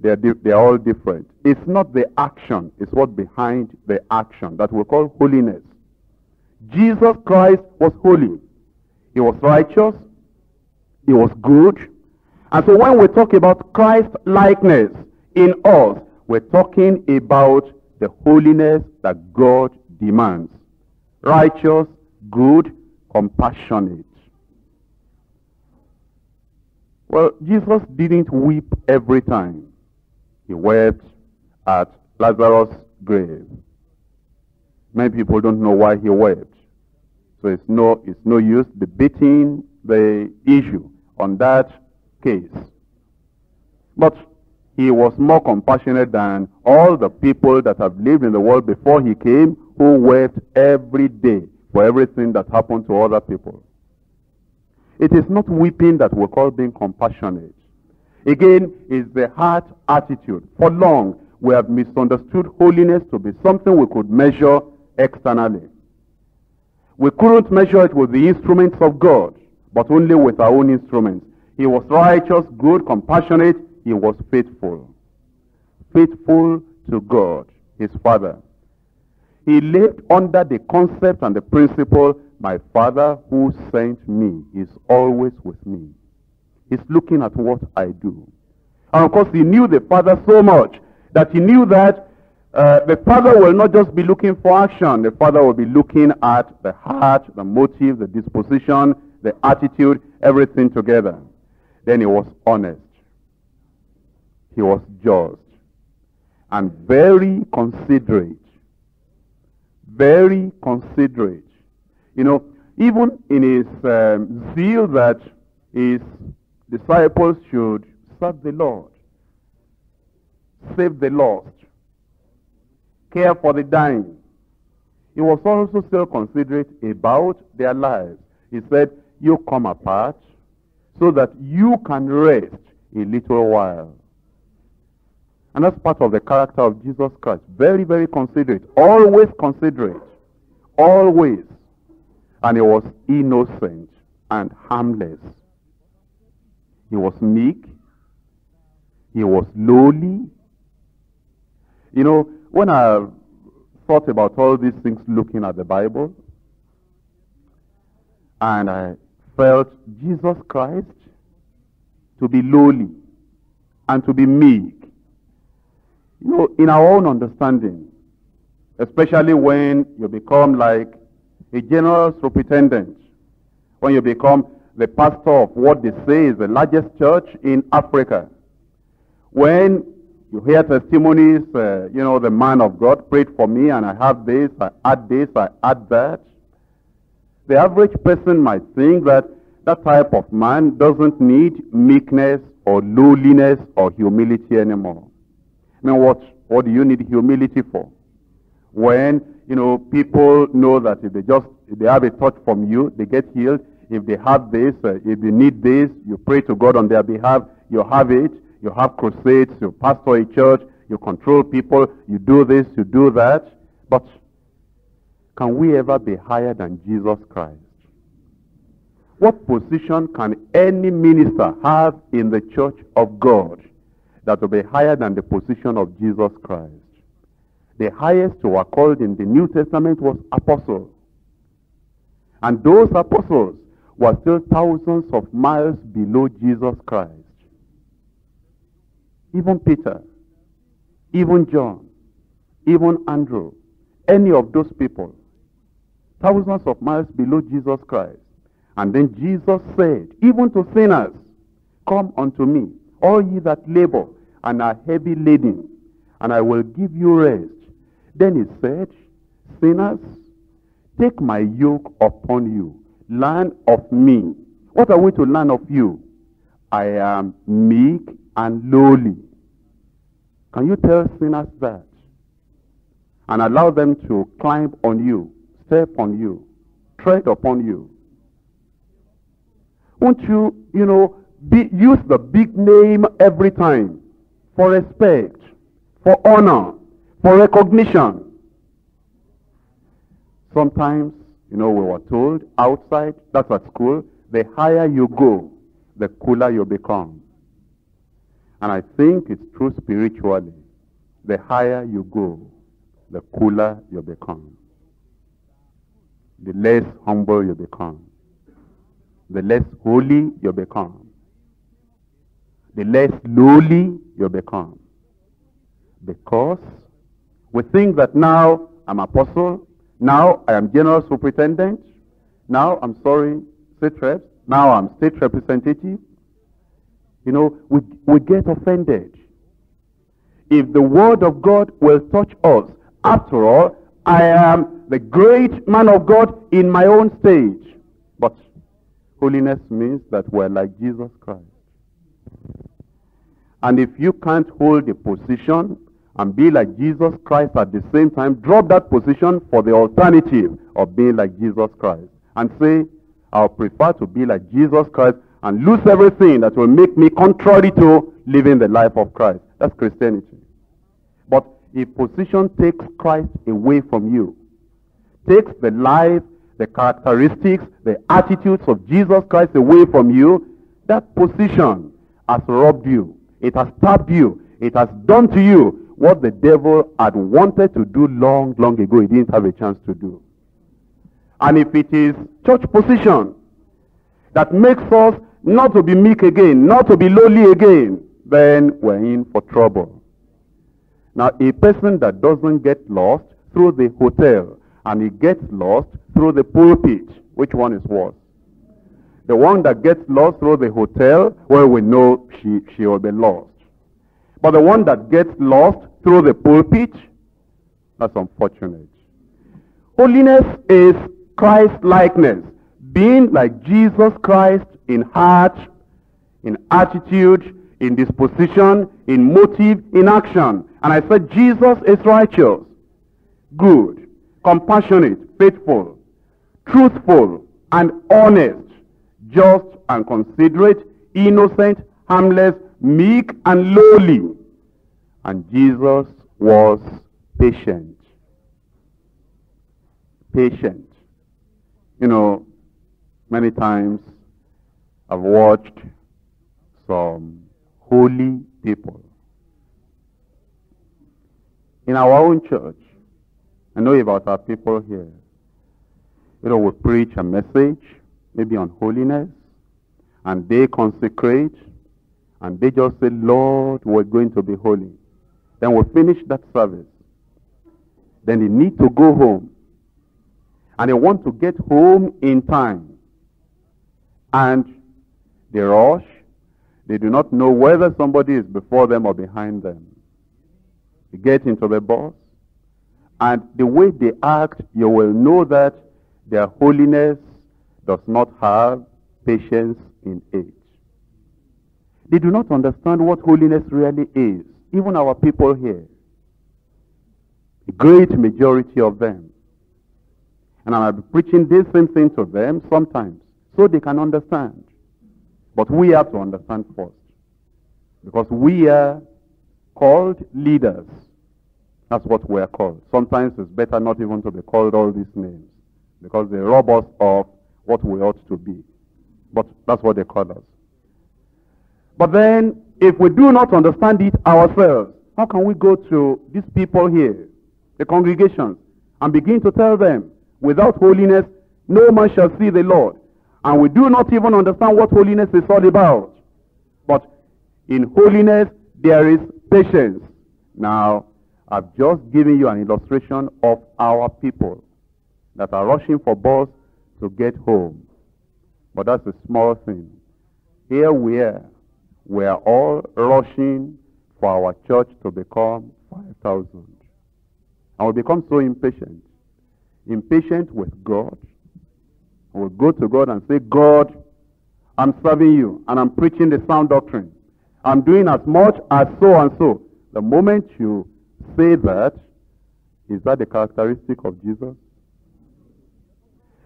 They're, they're all different. It's not the action, it's what behind the action that we call holiness. Jesus Christ was holy. He was righteous. He was good. And so when we talk about Christ likeness in us, we're talking about the holiness that God demands. Righteous, good, compassionate. Well, Jesus didn't weep every time. He wept at Lazarus' grave. Many people don't know why he wept. So it's no, it's no use debating the issue on that case. But he was more compassionate than all the people that have lived in the world before he came who wept every day for everything that happened to other people. It is not weeping that we call being compassionate. Again, it's the heart attitude. For long, we have misunderstood holiness to be something we could measure externally. We couldn't measure it with the instruments of God, but only with our own instruments. He was righteous, good, compassionate. He was faithful. Faithful to God, his Father. He lived under the concept and the principle, my Father who sent me is always with me. He's looking at what I do. And of course, he knew the Father so much that he knew that uh, the father will not just be looking for action. The father will be looking at the heart, the motive, the disposition, the attitude, everything together. Then he was honest. He was just. And very considerate. Very considerate. You know, even in his um, zeal that his disciples should serve the Lord, save the lost, care for the dying. He was also still considerate about their lives. He said, you come apart so that you can rest a little while. And that's part of the character of Jesus Christ. Very, very considerate. Always considerate. Always. And he was innocent and harmless. He was meek. He was lowly. You know, when I thought about all these things looking at the Bible, and I felt Jesus Christ to be lowly and to be meek. You know, in our own understanding, especially when you become like a general superintendent, when you become the pastor of what they say is the largest church in Africa, when you hear testimonies, uh, you know, the man of God prayed for me and I have this, I add this, I add that. The average person might think that that type of man doesn't need meekness or lowliness or humility anymore. I mean, what, what do you need humility for? When, you know, people know that if they just, if they have a touch from you, they get healed. If they have this, uh, if they need this, you pray to God on their behalf, you have it you have crusades, you pastor a church, you control people, you do this, you do that. But can we ever be higher than Jesus Christ? What position can any minister have in the church of God that will be higher than the position of Jesus Christ? The highest who were called in the New Testament was apostles. And those apostles were still thousands of miles below Jesus Christ even Peter, even John, even Andrew, any of those people, thousands of miles below Jesus Christ. And then Jesus said, even to sinners, come unto me, all ye that labor and are heavy laden, and I will give you rest. Then he said, sinners, take my yoke upon you, learn of me. What are we to learn of you? I am meek and lowly. Can you tell sinners that? And allow them to climb on you, step on you, tread upon you. Won't you, you know, be, use the big name every time for respect, for honor, for recognition. Sometimes, you know, we were told outside, that's at school, the higher you go, the cooler you become. And I think it's true spiritually. The higher you go, the cooler you become. The less humble you become. The less holy you become. The less lowly you become. Because we think that now I'm apostle, now I am general superintendent, now I'm sorry, state reps, now I'm state representative. You know, we, we get offended. If the word of God will touch us, after all, I am the great man of God in my own stage. But holiness means that we're like Jesus Christ. And if you can't hold a position and be like Jesus Christ at the same time, drop that position for the alternative of being like Jesus Christ. And say, I'll prefer to be like Jesus Christ and lose everything that will make me contrary to living the life of Christ. That's Christianity. But if position takes Christ away from you, takes the life, the characteristics, the attitudes of Jesus Christ away from you, that position has robbed you. It has stabbed you. It has done to you what the devil had wanted to do long, long ago. He didn't have a chance to do. And if it is church position that makes us not to be meek again, not to be lowly again, then we're in for trouble. Now, a person that doesn't get lost through the hotel and he gets lost through the pulpit, which one is worse? The one that gets lost through the hotel, well, we know she, she will be lost. But the one that gets lost through the pulpit, that's unfortunate. Holiness is Christ-likeness, being like Jesus Christ in heart, in attitude, in disposition, in motive, in action. And I said Jesus is righteous, good, compassionate, faithful, truthful, and honest, just and considerate, innocent, harmless, meek, and lowly. And Jesus was patient. Patient. You know, many times I've watched some holy people. In our own church, I know about our people here. You know, we preach a message, maybe on holiness, and they consecrate, and they just say, Lord, we're going to be holy. Then we finish that service. Then they need to go home. And they want to get home in time. And they rush. They do not know whether somebody is before them or behind them. They get into the bus. And the way they act, you will know that their holiness does not have patience in it. They do not understand what holiness really is. Even our people here. A great majority of them. And I'll be preaching this same thing to them sometimes so they can understand. But we have to understand first. Because we are called leaders. That's what we are called. Sometimes it's better not even to be called all these names. Because they rob us of what we ought to be. But that's what they call us. But then, if we do not understand it ourselves, how can we go to these people here, the congregations, and begin to tell them, without holiness, no man shall see the Lord. And we do not even understand what holiness is all about. But in holiness, there is patience. Now, I've just given you an illustration of our people that are rushing for bus to get home. But that's a small thing. Here we are. We are all rushing for our church to become 5,000. And we become so impatient. Impatient with God, We'll go to God and say, God, I'm serving you and I'm preaching the sound doctrine. I'm doing as much as so and so. The moment you say that, is that the characteristic of Jesus?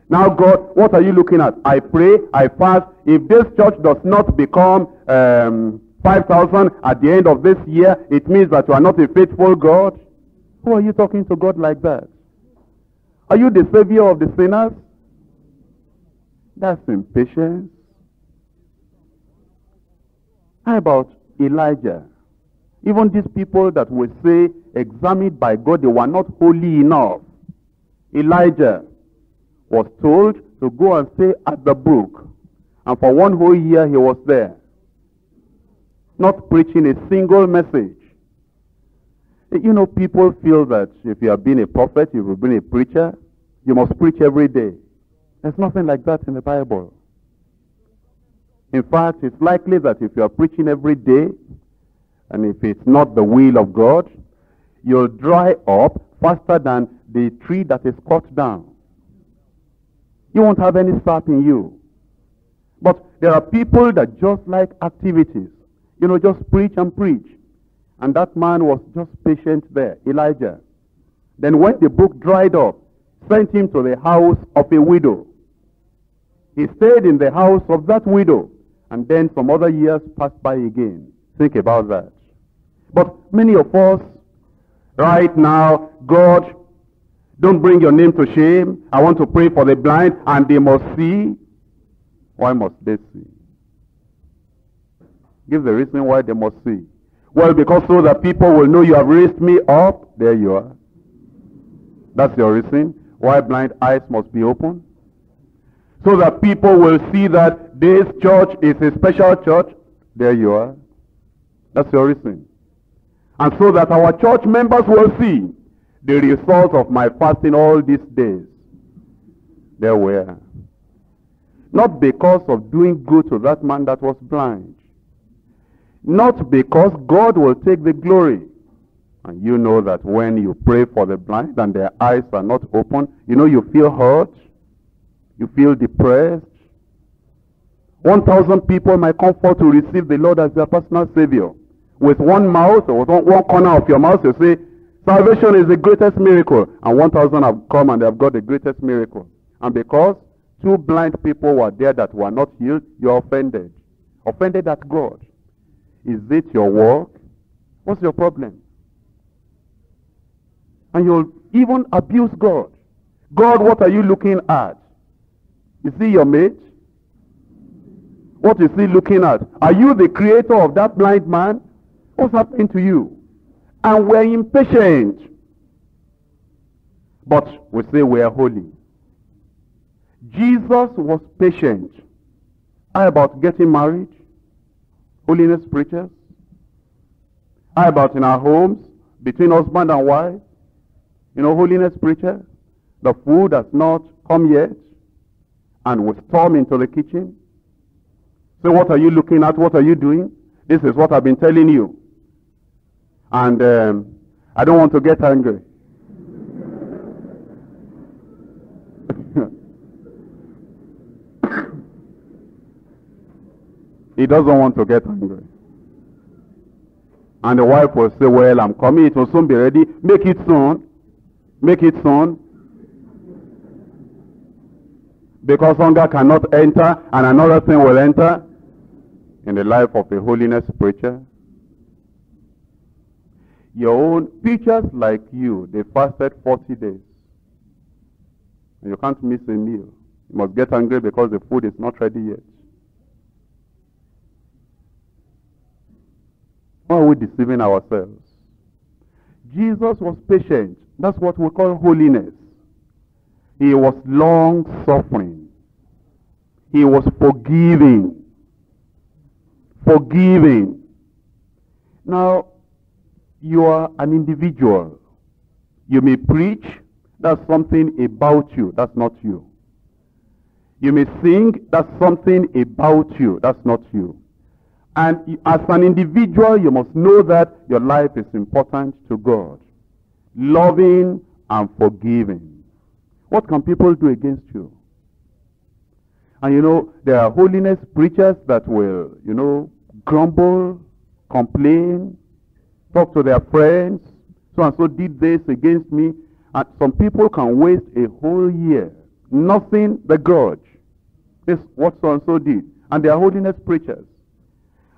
Now, God, what are you looking at? I pray, I fast. If this church does not become um, 5,000 at the end of this year, it means that you are not a faithful God. Who are you talking to God like that? Are you the savior of the sinners? That's impatience. How about Elijah? Even these people that we say examined by God, they were not holy enough. Elijah was told to go and stay at the brook. And for one whole year he was there. Not preaching a single message. You know, people feel that if you have been a prophet, if you've been a preacher, you must preach every day. There's nothing like that in the Bible. In fact, it's likely that if you are preaching every day, and if it's not the will of God, you'll dry up faster than the tree that is cut down. You won't have any sap in you. But there are people that just like activities. You know, just preach and preach. And that man was just patient there, Elijah. Then when the brook dried up, sent him to the house of a widow. He stayed in the house of that widow. And then some other years passed by again. Think about that. But many of us, right now, God, don't bring your name to shame. I want to pray for the blind, and they must see. Why must they see? Give the reason why they must see. Well, because so that people will know you have raised me up. There you are. That's your reason why blind eyes must be open. So that people will see that this church is a special church. There you are. That's your reason. And so that our church members will see the result of my fasting all these days. There were. Not because of doing good to that man that was blind. Not because God will take the glory. And you know that when you pray for the blind and their eyes are not open, you know you feel hurt. You feel depressed. 1,000 people might come forth to receive the Lord as their personal Savior. With one mouth or with one corner of your mouth, you say, Salvation is the greatest miracle. And 1,000 have come and they have got the greatest miracle. And because two blind people were there that were not healed, you're offended. Offended at God. Is it your work? What's your problem? And you'll even abuse God. God, what are you looking at? Is he your mate? What is he looking at? Are you the creator of that blind man? What's happening to you? And we're impatient. But we say we are holy. Jesus was patient. How about getting married? Holiness preachers? How about in our homes, between husband and wife? You know, holiness preachers? The food has not come yet, and we storm into the kitchen. Say, what are you looking at? What are you doing? This is what I've been telling you. And um, I don't want to get angry. [laughs] he doesn't want to get angry. And the wife will say, well, I'm coming. It will soon be ready. Make it soon. Make it soon. Because hunger cannot enter and another thing will enter in the life of a holiness preacher. Your own preachers like you, they fasted 40 days. And you can't miss a meal. You must get angry because the food is not ready yet. Why are we deceiving ourselves? Jesus was patient. That's what we call holiness. He was long suffering. He was forgiving. Forgiving. Now, you are an individual. You may preach. That's something about you. That's not you. You may sing. That's something about you. That's not you. And as an individual, you must know that your life is important to God. Loving and forgiving. What can people do against you? And you know, there are holiness preachers that will, you know, grumble, complain, talk to their friends. So and so did this against me. And some people can waste a whole year. Nothing but grudge. This what so and so did. And they are holiness preachers.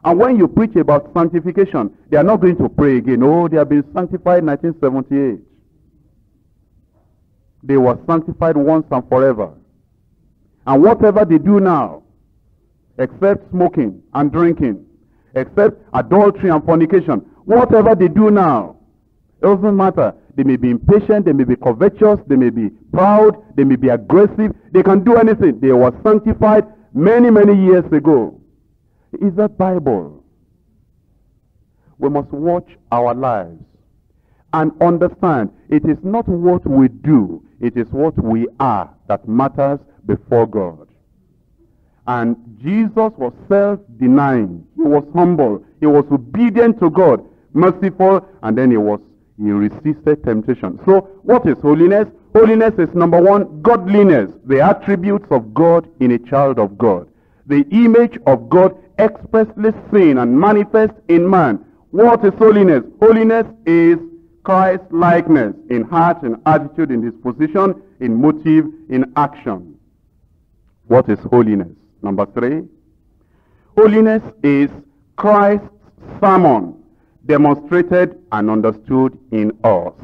And when you preach about sanctification, they are not going to pray again. Oh, they have been sanctified in 1978. They were sanctified once and forever. And whatever they do now, except smoking and drinking, except adultery and fornication, whatever they do now, it doesn't matter. They may be impatient, they may be covetous, they may be proud, they may be aggressive, they can do anything. They were sanctified many, many years ago. Is that Bible? We must watch our lives and understand it is not what we do, it is what we are that matters before God. And Jesus was self-denying. He was humble. He was obedient to God, merciful, and then he was he resisted temptation. So what is holiness? Holiness is number one, godliness, the attributes of God in a child of God. The image of God expressly seen and manifest in man. What is holiness? Holiness is Christ likeness in heart and attitude, in disposition, in motive, in action. What is holiness? Number three. Holiness is Christ's sermon demonstrated and understood in us.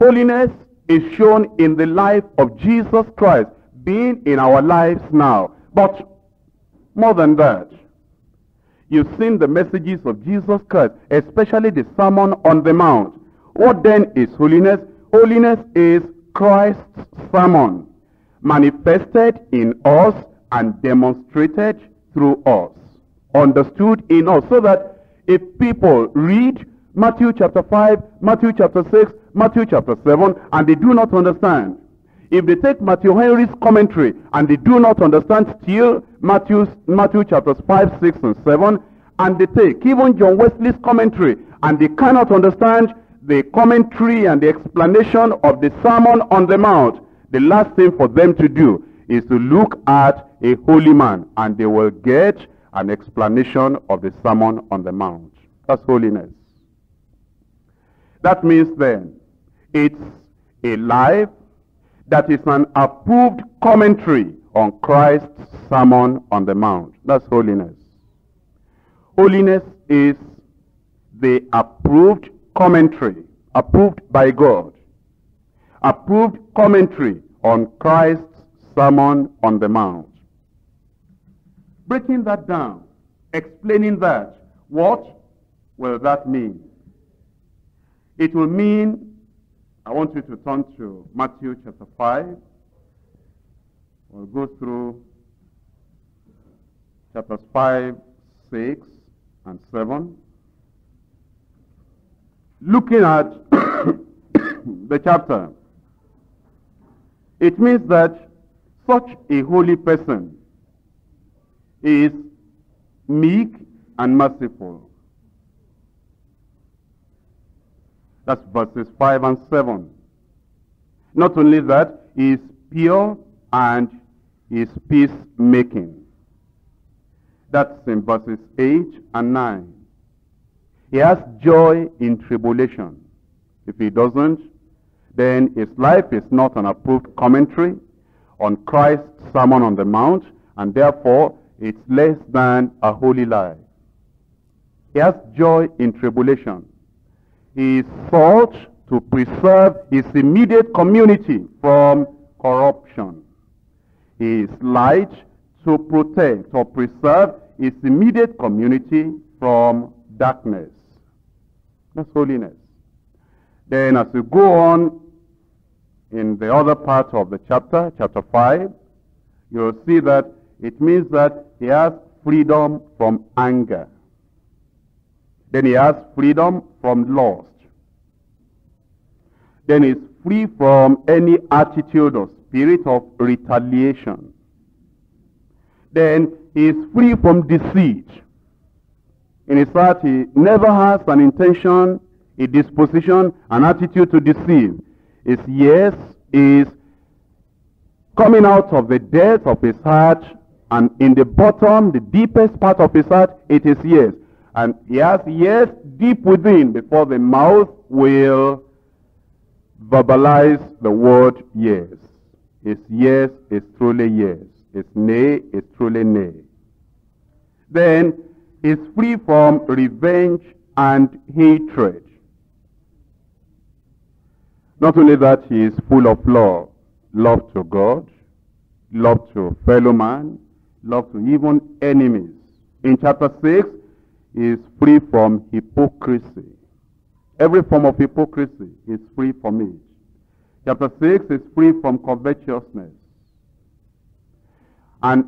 Holiness is shown in the life of Jesus Christ being in our lives now. But more than that, you've seen the messages of Jesus Christ, especially the Sermon on the Mount. What then is holiness? Holiness is Christ's sermon manifested in us and demonstrated through us, understood in us, so that if people read Matthew chapter 5, Matthew chapter 6, Matthew chapter 7, and they do not understand, if they take Matthew Henry's commentary and they do not understand still Matthew's, Matthew chapters 5, 6, and 7, and they take even John Wesley's commentary and they cannot understand the commentary and the explanation of the Sermon on the Mount, the last thing for them to do is to look at a holy man and they will get an explanation of the Sermon on the Mount. That's holiness. That means then it's a life that is an approved commentary on Christ's Sermon on the Mount. That's holiness. Holiness is the approved commentary, approved by God approved commentary on Christ's Sermon on the Mount. Breaking that down, explaining that, what will that mean? It will mean, I want you to turn to Matthew chapter 5. We'll go through chapters 5, 6, and 7. Looking at [coughs] the chapter, it means that such a holy person is meek and merciful. That's verses 5 and 7. Not only that, he is pure and is peacemaking. That's in verses 8 and 9. He has joy in tribulation. If he doesn't, then his life is not an approved commentary on Christ's Sermon on the Mount, and therefore it's less than a holy life. He has joy in tribulation. He sought to preserve his immediate community from corruption. He is light to protect or preserve his immediate community from darkness. That's holiness. Then as we go on in the other part of the chapter, chapter 5, you'll see that it means that he has freedom from anger. Then he has freedom from lust. Then he's free from any attitude or spirit of retaliation. Then he is free from deceit. In his heart, he never has an intention, a disposition, an attitude to deceive. His yes is coming out of the depth of his heart, and in the bottom, the deepest part of his heart, it is yes. And he has yes deep within before the mouth will verbalize the word yes. His yes is truly yes. His nay is truly nay. Then is free from revenge and hatred. Not only that, he is full of love. Love to God, love to fellow man, love to even enemies. In chapter 6, he is free from hypocrisy. Every form of hypocrisy is free from it. Chapter 6 is free from covetousness. And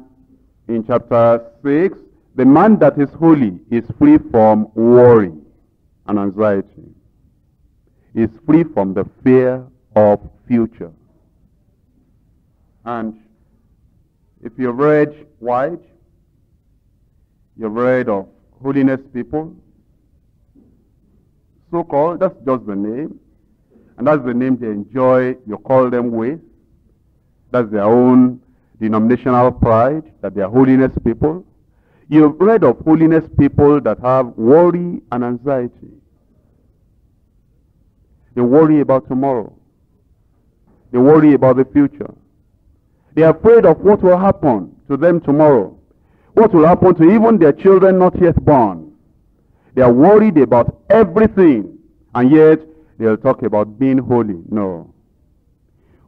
in chapter 6, the man that is holy is free from worry and anxiety. Is free from the fear of future. And if you've read White, you've read of holiness people, so-called, that's just the name. And that's the name they enjoy, you call them with. That's their own denominational pride, that they are holiness people. You've read of holiness people that have worry and anxiety. They worry about tomorrow. They worry about the future. They are afraid of what will happen to them tomorrow. What will happen to even their children not yet born. They are worried about everything. And yet, they'll talk about being holy. No.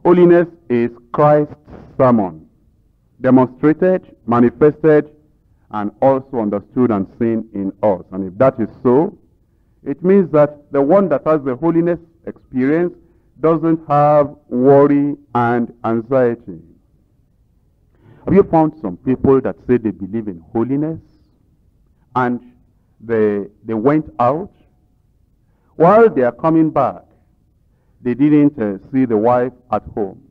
Holiness is Christ's sermon. Demonstrated, manifested, and also understood and seen in us. And if that is so, it means that the one that has the holiness experience doesn't have worry and anxiety. Have you found some people that say they believe in holiness and they, they went out? While they are coming back, they didn't uh, see the wife at home.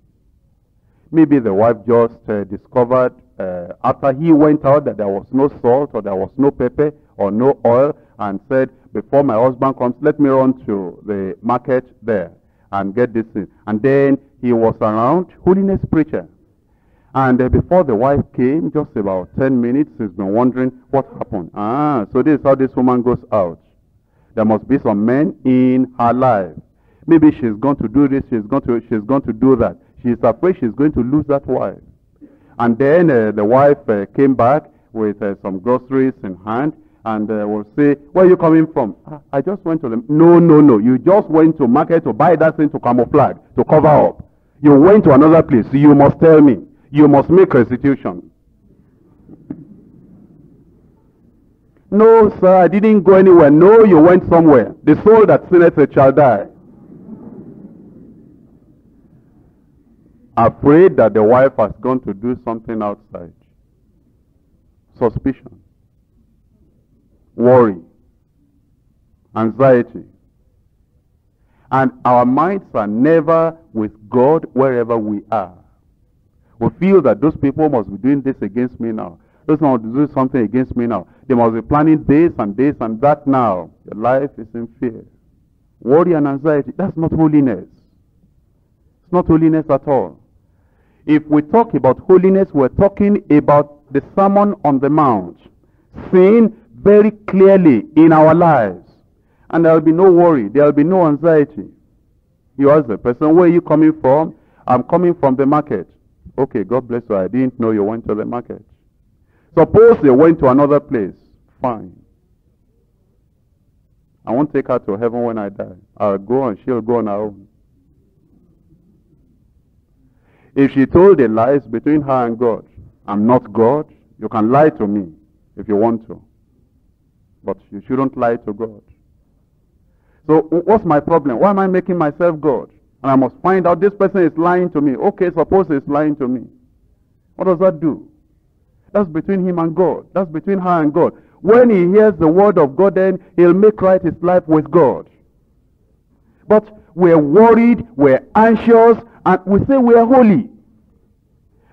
Maybe the wife just uh, discovered uh, after he went out that there was no salt or there was no pepper or no oil and said, before my husband comes, let me run to the market there and get this thing. And then he was around, holiness preacher. And uh, before the wife came, just about 10 minutes, he's been wondering what happened. Ah, so this is how this woman goes out. There must be some men in her life. Maybe she's going to do this, she's going to, she's going to do that. She's afraid she's going to lose that wife. And then uh, the wife uh, came back with uh, some groceries in hand and uh, will say, where are you coming from? Ah, I just went to the... No, no, no. You just went to market to buy that thing to camouflage, to cover up. You went to another place. You must tell me. You must make restitution. No, sir, I didn't go anywhere. No, you went somewhere. The soul that sinneth shall die. afraid that the wife has gone to do something outside. Suspicion, worry, anxiety. And our minds are never with God wherever we are. We feel that those people must be doing this against me now. Those be doing something against me now. They must be planning this and this and that now. Your life is in fear. Worry and anxiety, that's not holiness. It's not holiness at all. If we talk about holiness, we're talking about the Sermon on the Mount. Seen very clearly in our lives. And there will be no worry. There will be no anxiety. You ask the person, where are you coming from? I'm coming from the market. Okay, God bless you. I didn't know you went to the market. Suppose they went to another place. Fine. I won't take her to heaven when I die. I'll go and she'll go on her own. If she told the lies between her and God, I'm not God, you can lie to me if you want to. But you shouldn't lie to God. So what's my problem? Why am I making myself God? And I must find out this person is lying to me. Okay, suppose he's lying to me. What does that do? That's between him and God. That's between her and God. When he hears the word of God, then he'll make right his life with God. But we're worried, we're anxious, and we say we are holy.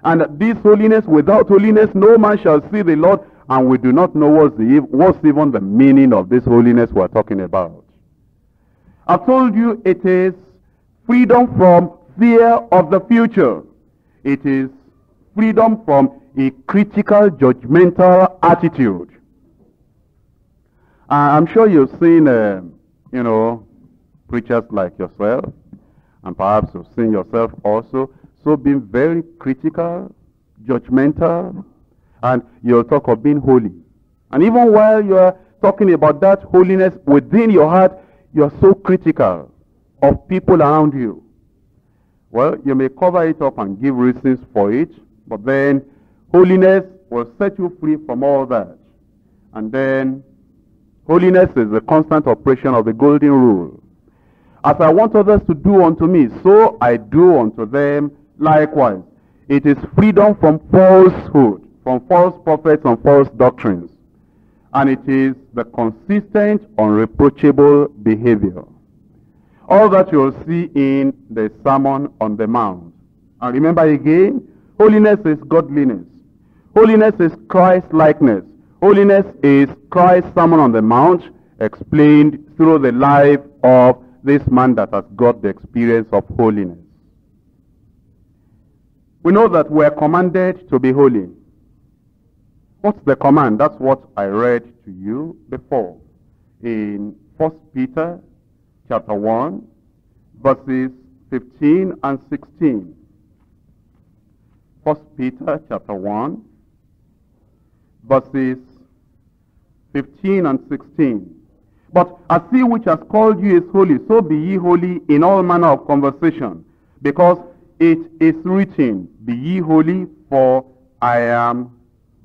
And this holiness, without holiness, no man shall see the Lord. And we do not know what's, the, what's even the meaning of this holiness we're talking about. I've told you it is freedom from fear of the future. It is freedom from a critical, judgmental attitude. I'm sure you've seen, uh, you know, preachers like yourself, and perhaps you've seen yourself also, so being very critical, judgmental, and you'll talk of being holy. And even while you're talking about that holiness within your heart, you're so critical of people around you. Well, you may cover it up and give reasons for it, but then holiness will set you free from all that. And then holiness is the constant operation of the golden rule. As I want others to do unto me, so I do unto them likewise. It is freedom from falsehood, from false prophets and false doctrines. And it is the consistent, unreproachable behavior. All that you'll see in the Sermon on the Mount. And remember again, holiness is godliness. Holiness is Christ-likeness. Holiness is Christ's Sermon on the Mount explained through the life of this man that has got the experience of holiness. We know that we're commanded to be holy. What's the command? That's what I read to you before in 1 Peter chapter 1, verses 15 and 16. 1 Peter chapter 1, verses 15 and 16. But as he which has called you is holy, so be ye holy in all manner of conversation, because it is written, Be ye holy, for I am,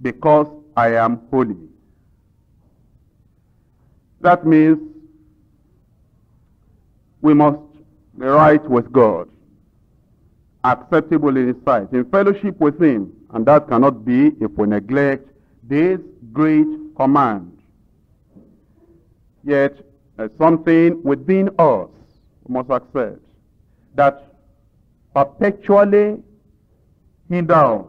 because I am holy. That means we must be right with God, acceptable in His sight, in fellowship with Him, and that cannot be if we neglect this great command. Yet, there's something within us we must accept that perpetually hinders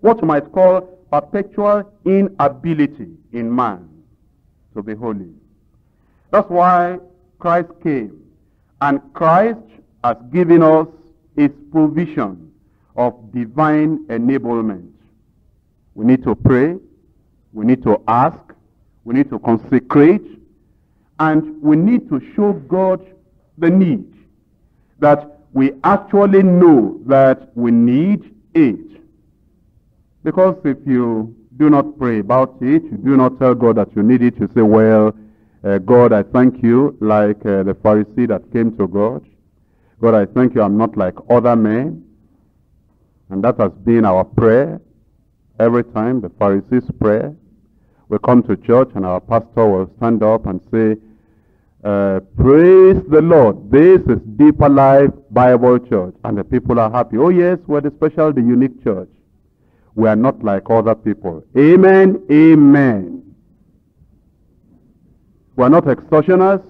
what you might call perpetual inability in man to be holy. That's why Christ came. And Christ has given us his provision of divine enablement. We need to pray. We need to ask. We need to consecrate. And we need to show God the need. That we actually know that we need it. Because if you do not pray about it, you do not tell God that you need it, you say, well, uh, God, I thank you, like uh, the Pharisee that came to God. God, I thank you, I'm not like other men. And that has been our prayer every time, the Pharisee's prayer. We come to church and our pastor will stand up and say, uh, praise the Lord. This is Deeper Life Bible Church. And the people are happy. Oh yes, we're the special, the unique church. We are not like other people. Amen. Amen. We are not extortioners.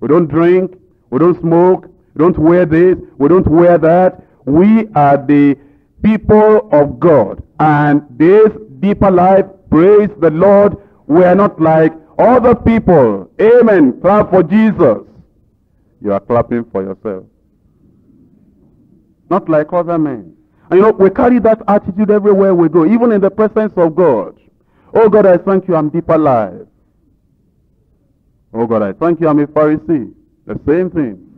We don't drink. We don't smoke. We don't wear this. We don't wear that. We are the people of God. And this deeper life, praise the Lord, we are not like other people, amen, clap for Jesus. You are clapping for yourself. Not like other men. And you know, we carry that attitude everywhere we go, even in the presence of God. Oh God, I thank you, I'm deeper life. Oh God, I thank you, I'm a Pharisee. The same thing.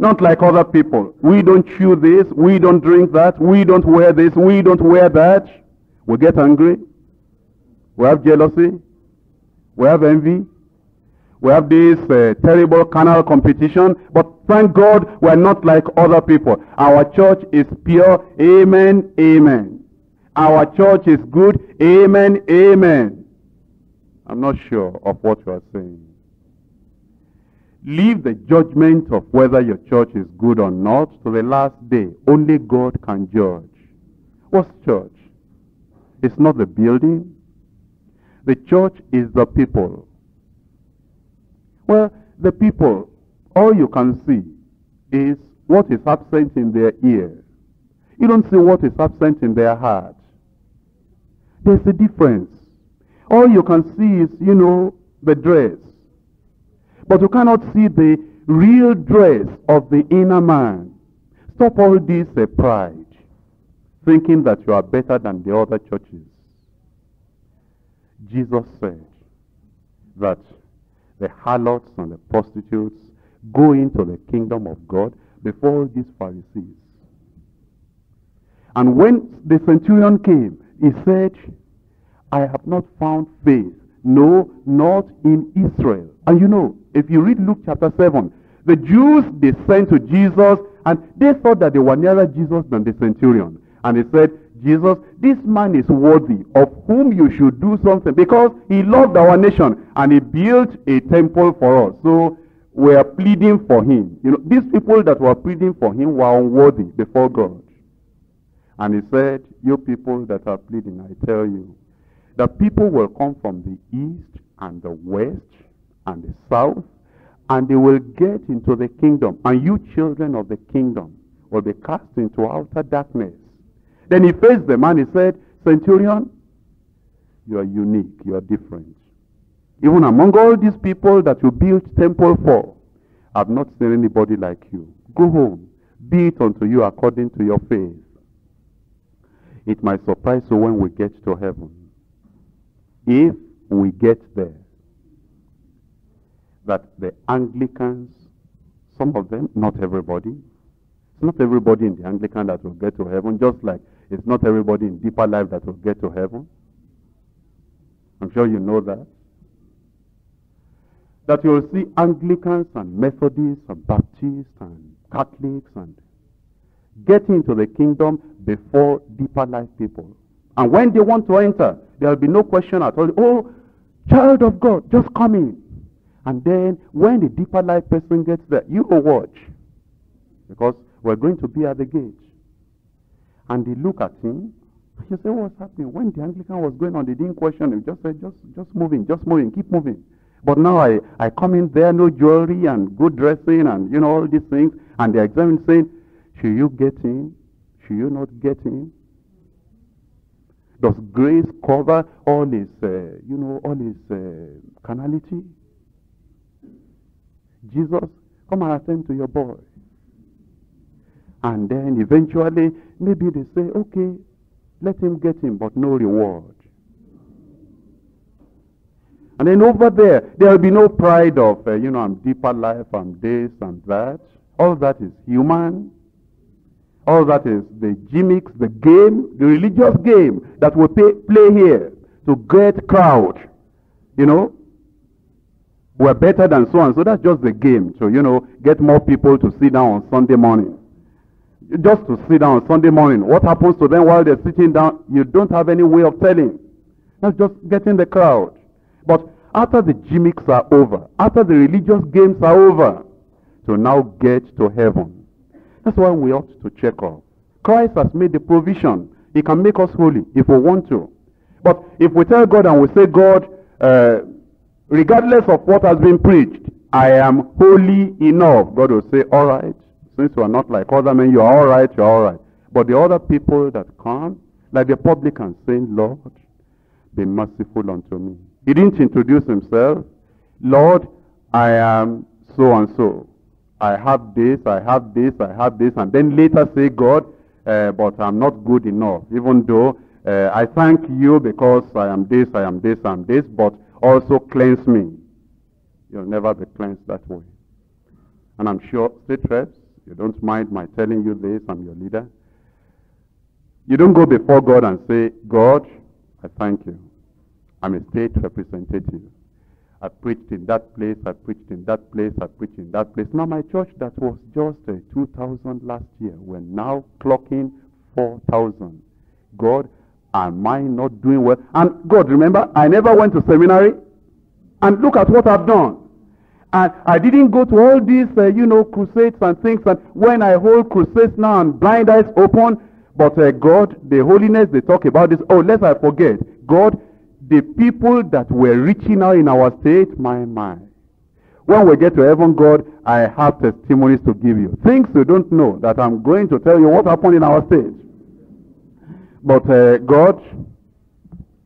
Not like other people. We don't chew this, we don't drink that, we don't wear this, we don't wear that. We get angry. We have jealousy. We have envy. We have this uh, terrible carnal competition. But thank God we're not like other people. Our church is pure. Amen. Amen. Our church is good. Amen. Amen. I'm not sure of what you are saying. Leave the judgment of whether your church is good or not to the last day. Only God can judge. What's church? It's not the building. The church is the people. Well, the people, all you can see is what is absent in their ear. You don't see what is absent in their heart. There's a difference. All you can see is, you know, the dress. But you cannot see the real dress of the inner man. Stop all this uh, pride, thinking that you are better than the other churches. Jesus said that the harlots and the prostitutes go into the kingdom of God before these Pharisees. And when the centurion came, he said, I have not found faith, no, not in Israel. And you know, if you read Luke chapter 7, the Jews, they sent to Jesus, and they thought that they were nearer Jesus than the centurion. And he said, Jesus, this man is worthy of whom you should do something because he loved our nation and he built a temple for us. So we are pleading for him. You know, these people that were pleading for him were unworthy before God. And he said, you people that are pleading, I tell you, the people will come from the east and the west and the south, and they will get into the kingdom. And you children of the kingdom will be cast into outer darkness. Then he faced them and he said, Centurion, you are unique, you are different. Even among all these people that you built temple for, I've not seen anybody like you. Go home. Be it unto you according to your faith. It might surprise you when we get to heaven. If we get there, that the Anglicans, some of them, not everybody, it's not everybody in the Anglican that will get to heaven, just like it's not everybody in deeper life that will get to heaven. I'm sure you know that that you will see Anglicans and Methodists and Baptists and Catholics and getting into the kingdom before deeper life people. And when they want to enter, there will be no question at all. Oh, child of God, just come in. And then when the deeper life person gets there, you will watch. Because we're going to be at the gate. And they look at him. You say, what's happening? When the Anglican was going on, they didn't question him. Just said, just, just moving, just moving, keep moving. But now I, I come in there, no jewelry and good dressing and, you know, all these things. And they're examining saying, should you get in? Should you not get in? Does grace cover all his, uh, you know, all his uh, carnality? Jesus, come and attend to your boy. And then eventually, maybe they say, okay, let him get in, but no reward. And then over there, there will be no pride of, uh, you know, I'm deeper life, I'm this and that. All that is human. All that is the gimmicks, the game, the religious game that we pay, play here to get crowd. You know, we're better than so and so. That's just the game. So, you know, get more people to sit down on Sunday morning. Just to sit down on Sunday morning. What happens to them while they're sitting down? You don't have any way of telling. That's just getting the crowd. But after the gimmicks are over, after the religious games are over, to now get to heaven. That's why we ought to check off. Christ has made the provision. He can make us holy if we want to. But if we tell God and we say, God, uh, regardless of what has been preached, I am holy enough. God will say, all right, since you are not like other men, you are all right, you are all right. But the other people that come, like the publicans saying, Lord, be merciful unto me. He didn't introduce himself. Lord, I am so and so. I have this, I have this, I have this, and then later say, God, uh, but I'm not good enough, even though uh, I thank you because I am this, I am this, I am this, but also cleanse me. You'll never be cleansed that way. And I'm sure, state reps, you don't mind my telling you this, I'm your leader. You don't go before God and say, God, I thank you. I'm a state representative. I preached in that place, I preached in that place, I preached in that place. Now my church that was just uh, 2,000 last year, we're now clocking 4,000. God, am I not doing well? And God, remember, I never went to seminary. And look at what I've done. And I didn't go to all these, uh, you know, crusades and things. And when I hold crusades now and blind eyes open, but uh, God, the holiness they talk about this. Oh, lest I forget. God, the people that were reaching out in our state, my, my. When we get to heaven, God, I have testimonies to give you. Things you don't know that I'm going to tell you what happened in our state. But uh, God,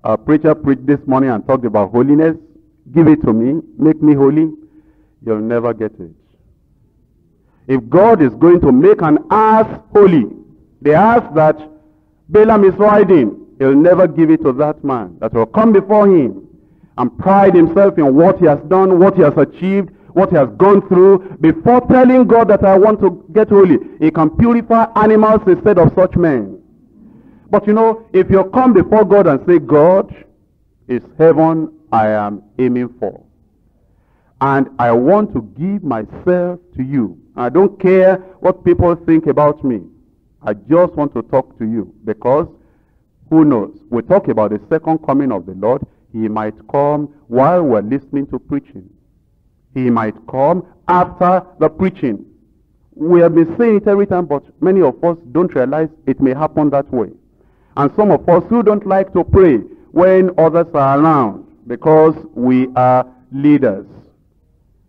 a preacher preached this morning and talked about holiness. Give it to me. Make me holy. You'll never get it. If God is going to make an ass holy, the ass that Balaam is riding, he'll never give it to that man that will come before him and pride himself in what he has done, what he has achieved, what he has gone through, before telling God that I want to get holy. He can purify animals instead of such men. But you know, if you come before God and say, God, it's heaven I am aiming for. And I want to give myself to you. I don't care what people think about me. I just want to talk to you because who knows? We talk about the second coming of the Lord. He might come while we're listening to preaching. He might come after the preaching. We have been saying it every time, but many of us don't realize it may happen that way. And some of us who don't like to pray when others are around because we are leaders.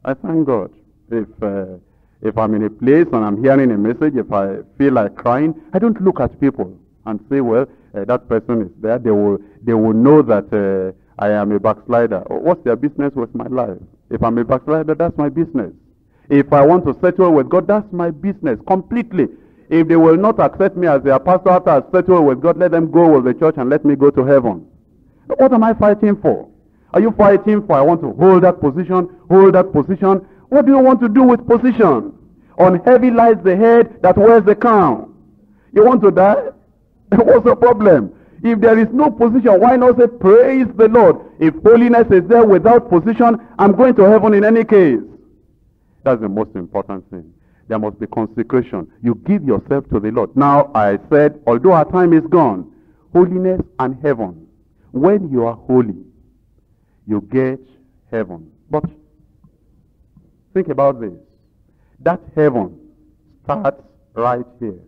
I thank God. If, uh, if I'm in a place and I'm hearing a message, if I feel like crying, I don't look at people and say, well, uh, that person is there. They will, they will know that uh, I am a backslider. What's their business with my life? If I'm a backslider, that's my business. If I want to settle with God, that's my business completely. If they will not accept me as their pastor after I settle with God, let them go with the church and let me go to heaven. What am I fighting for? Are you fighting for I want to hold that position, hold that position? What do you want to do with position? On heavy lies the head that wears the crown. You want to die? [laughs] What's the problem? If there is no position, why not say, praise the Lord. If holiness is there without position, I'm going to heaven in any case. That's the most important thing. There must be consecration. You give yourself to the Lord. Now, I said, although our time is gone, holiness and heaven. When you are holy, you get heaven. But think about this. That heaven starts right here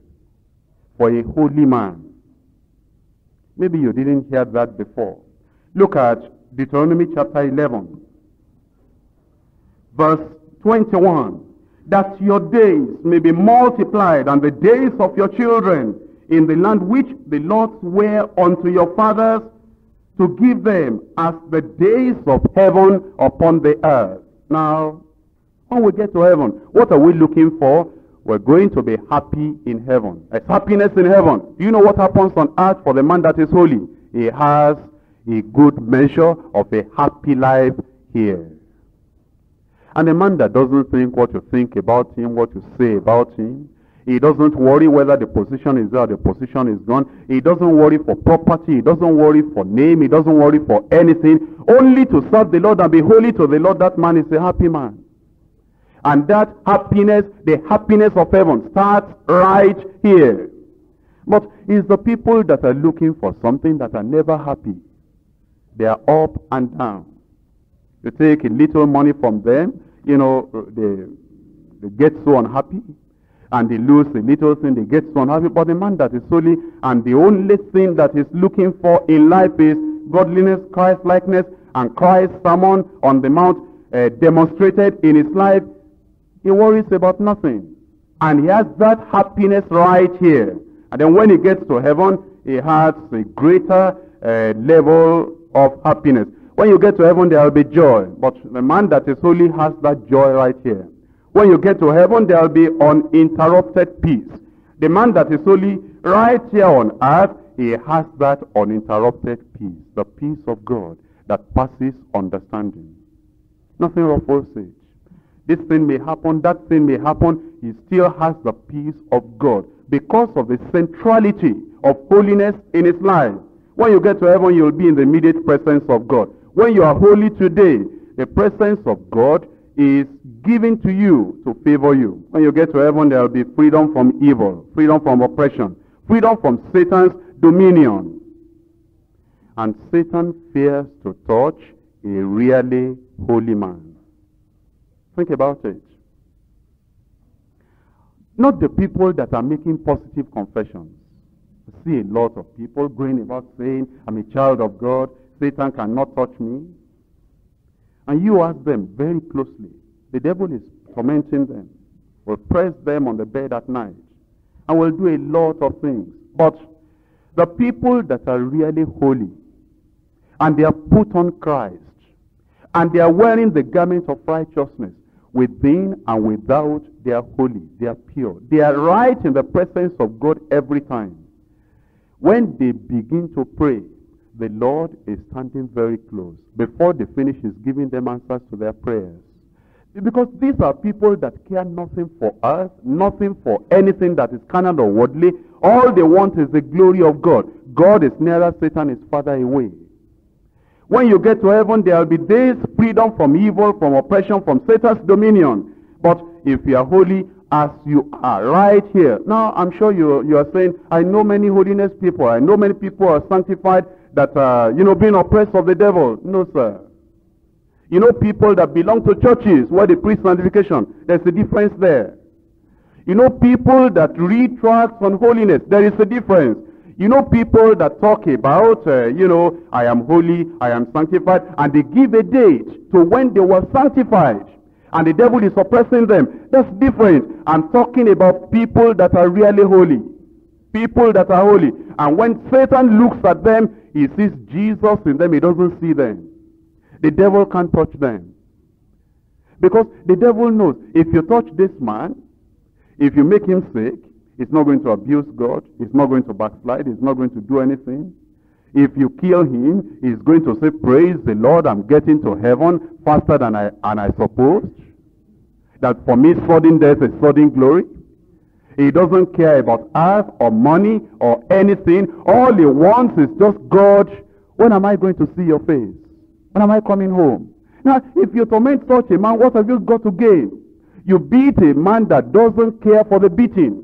for a holy man. Maybe you didn't hear that before. Look at Deuteronomy chapter 11, verse 21. That your days may be multiplied and the days of your children in the land which the Lord sware unto your fathers to give them as the days of heaven upon the earth. Now, when we get to heaven, what are we looking for? We're going to be happy in heaven. There's happiness in heaven. Do you know what happens on earth for the man that is holy? He has a good measure of a happy life here. And a man that doesn't think what you think about him, what you say about him, he doesn't worry whether the position is there or the position is gone. He doesn't worry for property. He doesn't worry for name. He doesn't worry for anything. Only to serve the Lord and be holy to the Lord. That man is a happy man. And that happiness, the happiness of heaven, starts right here. But it's the people that are looking for something that are never happy. They are up and down. You take a little money from them, you know, they, they get so unhappy. And they lose a little thing, they get so unhappy. But the man that is holy, and the only thing that he's looking for in life is godliness, Christ-likeness, and Christ's sermon on the mount uh, demonstrated in his life he worries about nothing. And he has that happiness right here. And then when he gets to heaven, he has a greater uh, level of happiness. When you get to heaven, there will be joy. But the man that is holy has that joy right here. When you get to heaven, there will be uninterrupted peace. The man that is holy, right here on earth, he has that uninterrupted peace. The peace of God that passes understanding. Nothing ruffles it. This thing may happen, that thing may happen. He still has the peace of God because of the centrality of holiness in his life. When you get to heaven, you'll be in the immediate presence of God. When you are holy today, the presence of God is given to you to favor you. When you get to heaven, there will be freedom from evil, freedom from oppression, freedom from Satan's dominion. And Satan fears to touch a really holy man. Think about it. Not the people that are making positive confessions. I see a lot of people going about saying, I'm a child of God, Satan cannot touch me. And you ask them very closely. The devil is tormenting them, will press them on the bed at night, and will do a lot of things. But the people that are really holy, and they are put on Christ, and they are wearing the garment of righteousness, within and without, they are holy, they are pure. They are right in the presence of God every time. When they begin to pray, the Lord is standing very close. Before they finish, He's giving them answers to their prayers. Because these are people that care nothing for us, nothing for anything that is carnal or worldly. All they want is the glory of God. God is nearer, Satan is farther away. When you get to heaven, there will be days freedom from evil, from oppression, from Satan's dominion. But if you are holy as you are right here. Now, I'm sure you, you are saying, I know many holiness people. I know many people are sanctified that are, you know, being oppressed of the devil. No, sir. You know people that belong to churches where they preach sanctification. There's a difference there. You know people that read tracts on holiness. There is a difference. You know people that talk about, uh, you know, I am holy, I am sanctified, and they give a date to when they were sanctified. And the devil is oppressing them. That's different. I'm talking about people that are really holy. People that are holy. And when Satan looks at them, he sees Jesus in them. He doesn't see them. The devil can't touch them. Because the devil knows if you touch this man, if you make him sick, he's not going to abuse God. He's not going to backslide. He's not going to do anything. If you kill him, he's going to say, praise the Lord, I'm getting to heaven faster than I, and I supposed. That for me, sudden death is sudden glory. He doesn't care about us or money or anything. All he wants is just God. When am I going to see your face? When am I coming home? Now, if you torment such a man, what have you got to gain? You beat a man that doesn't care for the beating.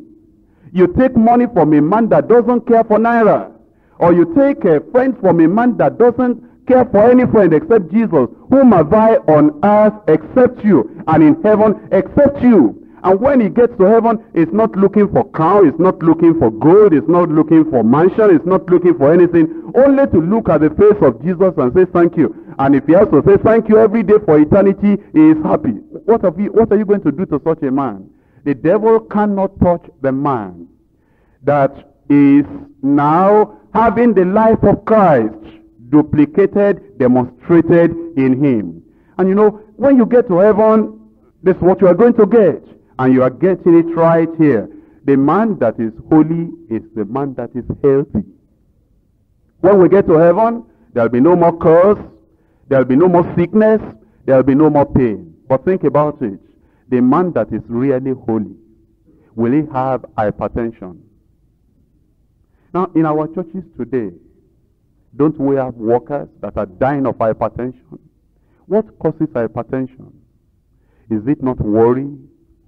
You take money from a man that doesn't care for naira. Or you take a friend from a man that doesn't care for any friend except Jesus. Whom have I on earth except you? And in heaven except you. And when he gets to heaven, he's not looking for crown, he's not looking for gold, he's not looking for mansion, he's not looking for anything. Only to look at the face of Jesus and say thank you. And if he has to say thank you every day for eternity, he is happy. What, have you, what are you going to do to such a man? The devil cannot touch the man that is now having the life of Christ duplicated, demonstrated in him. And you know, when you get to heaven, this is what you are going to get. And you are getting it right here. The man that is holy is the man that is healthy. When we get to heaven, there will be no more curse. There will be no more sickness. There will be no more pain. But think about it. The man that is really holy, will he have hypertension? Now, in our churches today, don't we have workers that are dying of hypertension? What causes hypertension? Is it not worry?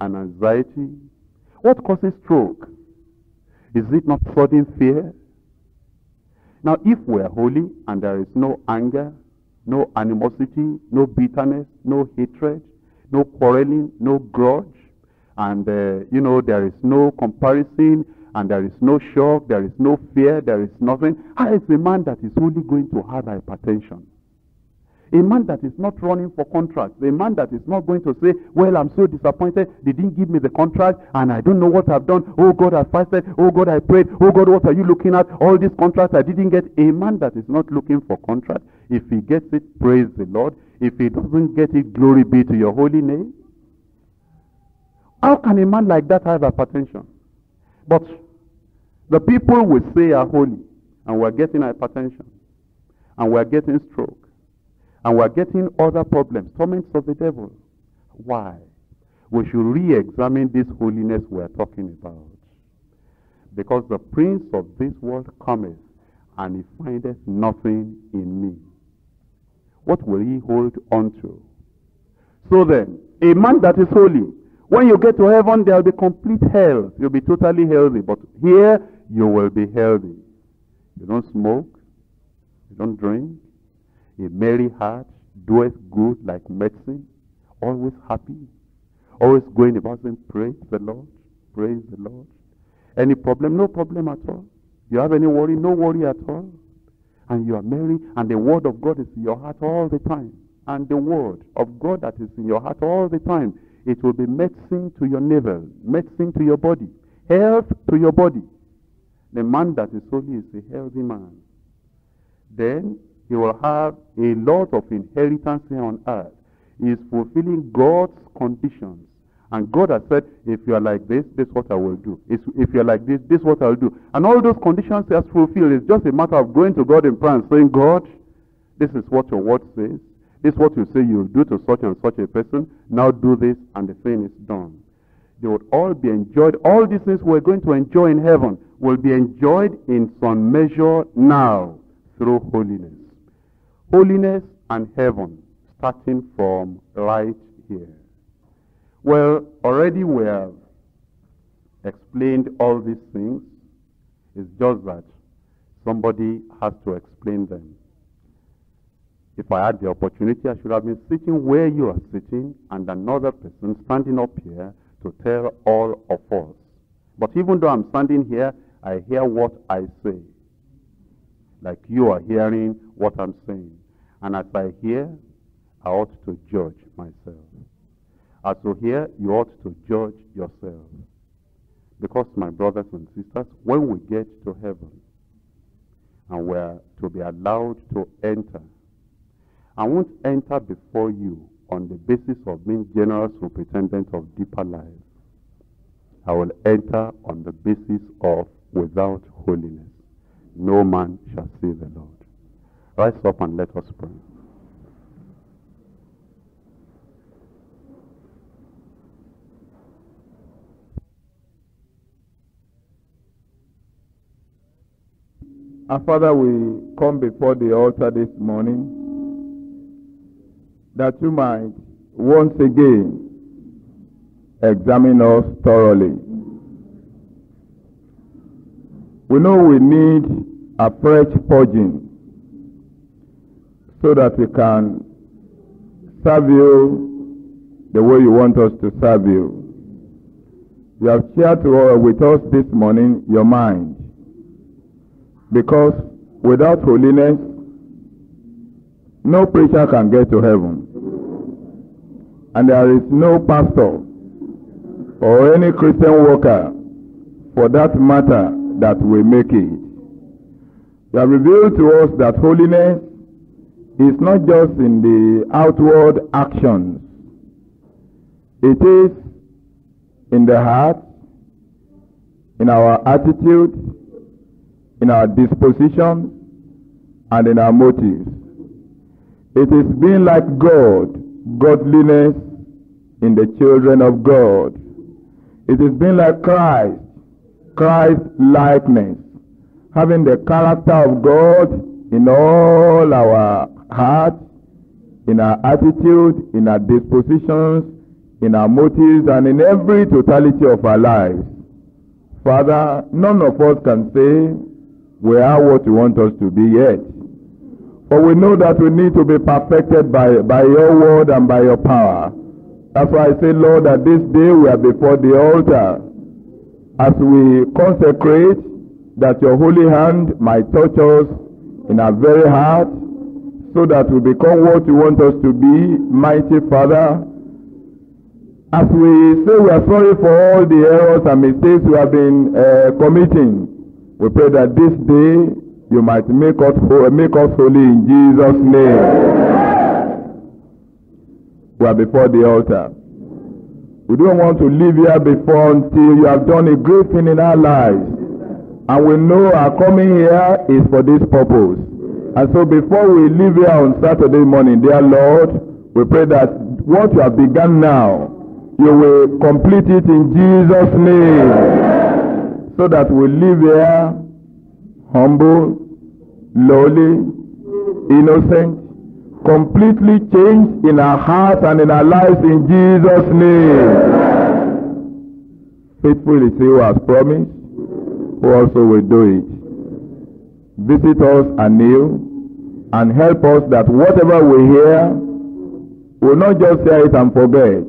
And anxiety? What causes stroke? Is it not sudden fear? Now, if we are holy and there is no anger, no animosity, no bitterness, no hatred, no quarreling, no grudge, and, uh, you know, there is no comparison, and there is no shock, there is no fear, there is nothing, how is a man that is only going to have hypertension? A man that is not running for contracts, a man that is not going to say, well, I'm so disappointed, they didn't give me the contract, and I don't know what I've done. Oh God, I fasted. Oh God, I prayed. Oh God, what are you looking at? All these contracts I didn't get. A man that is not looking for contract, if he gets it, praise the Lord. If he doesn't get it, glory be to your holy name. How can a man like that have hypertension? But the people we say are holy, and we're getting hypertension, and we're getting stroke, and we're getting other problems, torments of the devil. Why? We should re-examine this holiness we're talking about. Because the prince of this world cometh, and he findeth nothing in me. What will he hold on to? So then, a man that is holy, when you get to heaven, there will be complete health. You'll be totally healthy. But here, you will be healthy. You don't smoke. You don't drink. A merry heart doeth good like medicine, always happy, always going about saying, Praise the Lord, praise the Lord. Any problem? No problem at all. You have any worry? No worry at all. And you are merry, and the word of God is in your heart all the time. And the word of God that is in your heart all the time, it will be medicine to your navel, medicine to your body, health to your body. The man that is holy is a healthy man. Then he will have a lot of inheritance here on earth. He is fulfilling God's conditions. And God has said, if you are like this, this is what I will do. If, you are like this, this is what I will do. And all those conditions he has fulfilled. It's just a matter of going to God in prayer and saying, God, this is what your word says. This is what you say you'll do to such and such a person. Now do this, and the thing is done. They would all be enjoyed. All these things we're going to enjoy in heaven will be enjoyed in some measure now through holiness. Holiness and heaven, starting from right here. Well, already we have explained all these things. It's just that somebody has to explain them. If I had the opportunity, I should have been sitting where you are sitting and another person standing up here to tell all of us. But even though I'm standing here, I hear what I say. Like you are hearing what I'm saying. And as I hear, I ought to judge myself. As you hear, you ought to judge yourself. Because, my brothers and sisters, when we get to heaven and we're to be allowed to enter, I won't enter before you on the basis of being general superintendent of deeper life. I will enter on the basis of without holiness. No man shall see the Lord. Rise up and let us pray. Our Father, we come before the altar this morning that you might once again examine us thoroughly. We know we need a fresh purging so that we can serve you the way you want us to serve you. You have shared with us this morning your mind. Because without holiness, no preacher can get to heaven. And there is no pastor or any Christian worker, for that matter, that will make it. You have revealed to us that holiness is not just in the outward actions. It is in the heart, in our attitude, in our disposition and in our motives. It is being like God, godliness in the children of God. It is being like Christ, Christ likeness, having the character of God in all our hearts, in our attitude, in our dispositions, in our motives, and in every totality of our lives. Father, none of us can say we are what you want us to be yet. But we know that we need to be perfected by, by your word and by your power. That's why I say, Lord, that this day we are before the altar. As we consecrate, that your holy hand might touch us in our very heart, so that we become what you want us to be, mighty Father. As we say we are sorry for all the errors and mistakes we have been uh, committing, we pray that this day you might make us, make us holy in Jesus' name. We are before the altar. We don't want to live here before until you have done a great thing in our lives. And we know our coming here is for this purpose. And so before we leave here on Saturday morning, dear Lord, we pray that what you have begun now, you will complete it in Jesus' name so that we live here humble, lowly, innocent, completely changed in our hearts and in our lives in Jesus' name. Faithful is he who has promised, who also will do it. Visit us anew and help us that whatever we hear, will not just hear it and forget,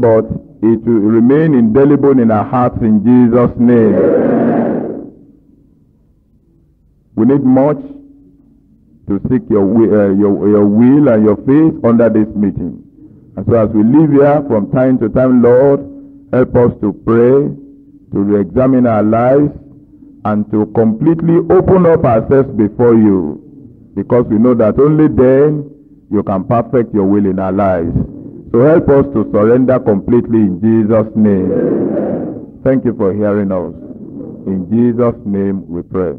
but it will remain indelible in our hearts in Jesus' name. We need much to seek your, uh, your, your will and your faith under this meeting. And so as we live here from time to time, Lord, help us to pray, to re-examine our lives, and to completely open up ourselves before you. Because we know that only then you can perfect your will in our lives. So help us to surrender completely in Jesus' name. Thank you for hearing us. In Jesus' name we pray.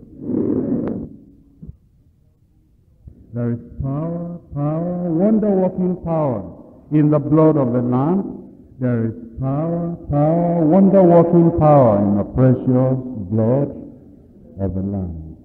There is power, power, wonder-working power in the blood of the Lamb. There is power, power, wonder-working power in the precious blood of the land.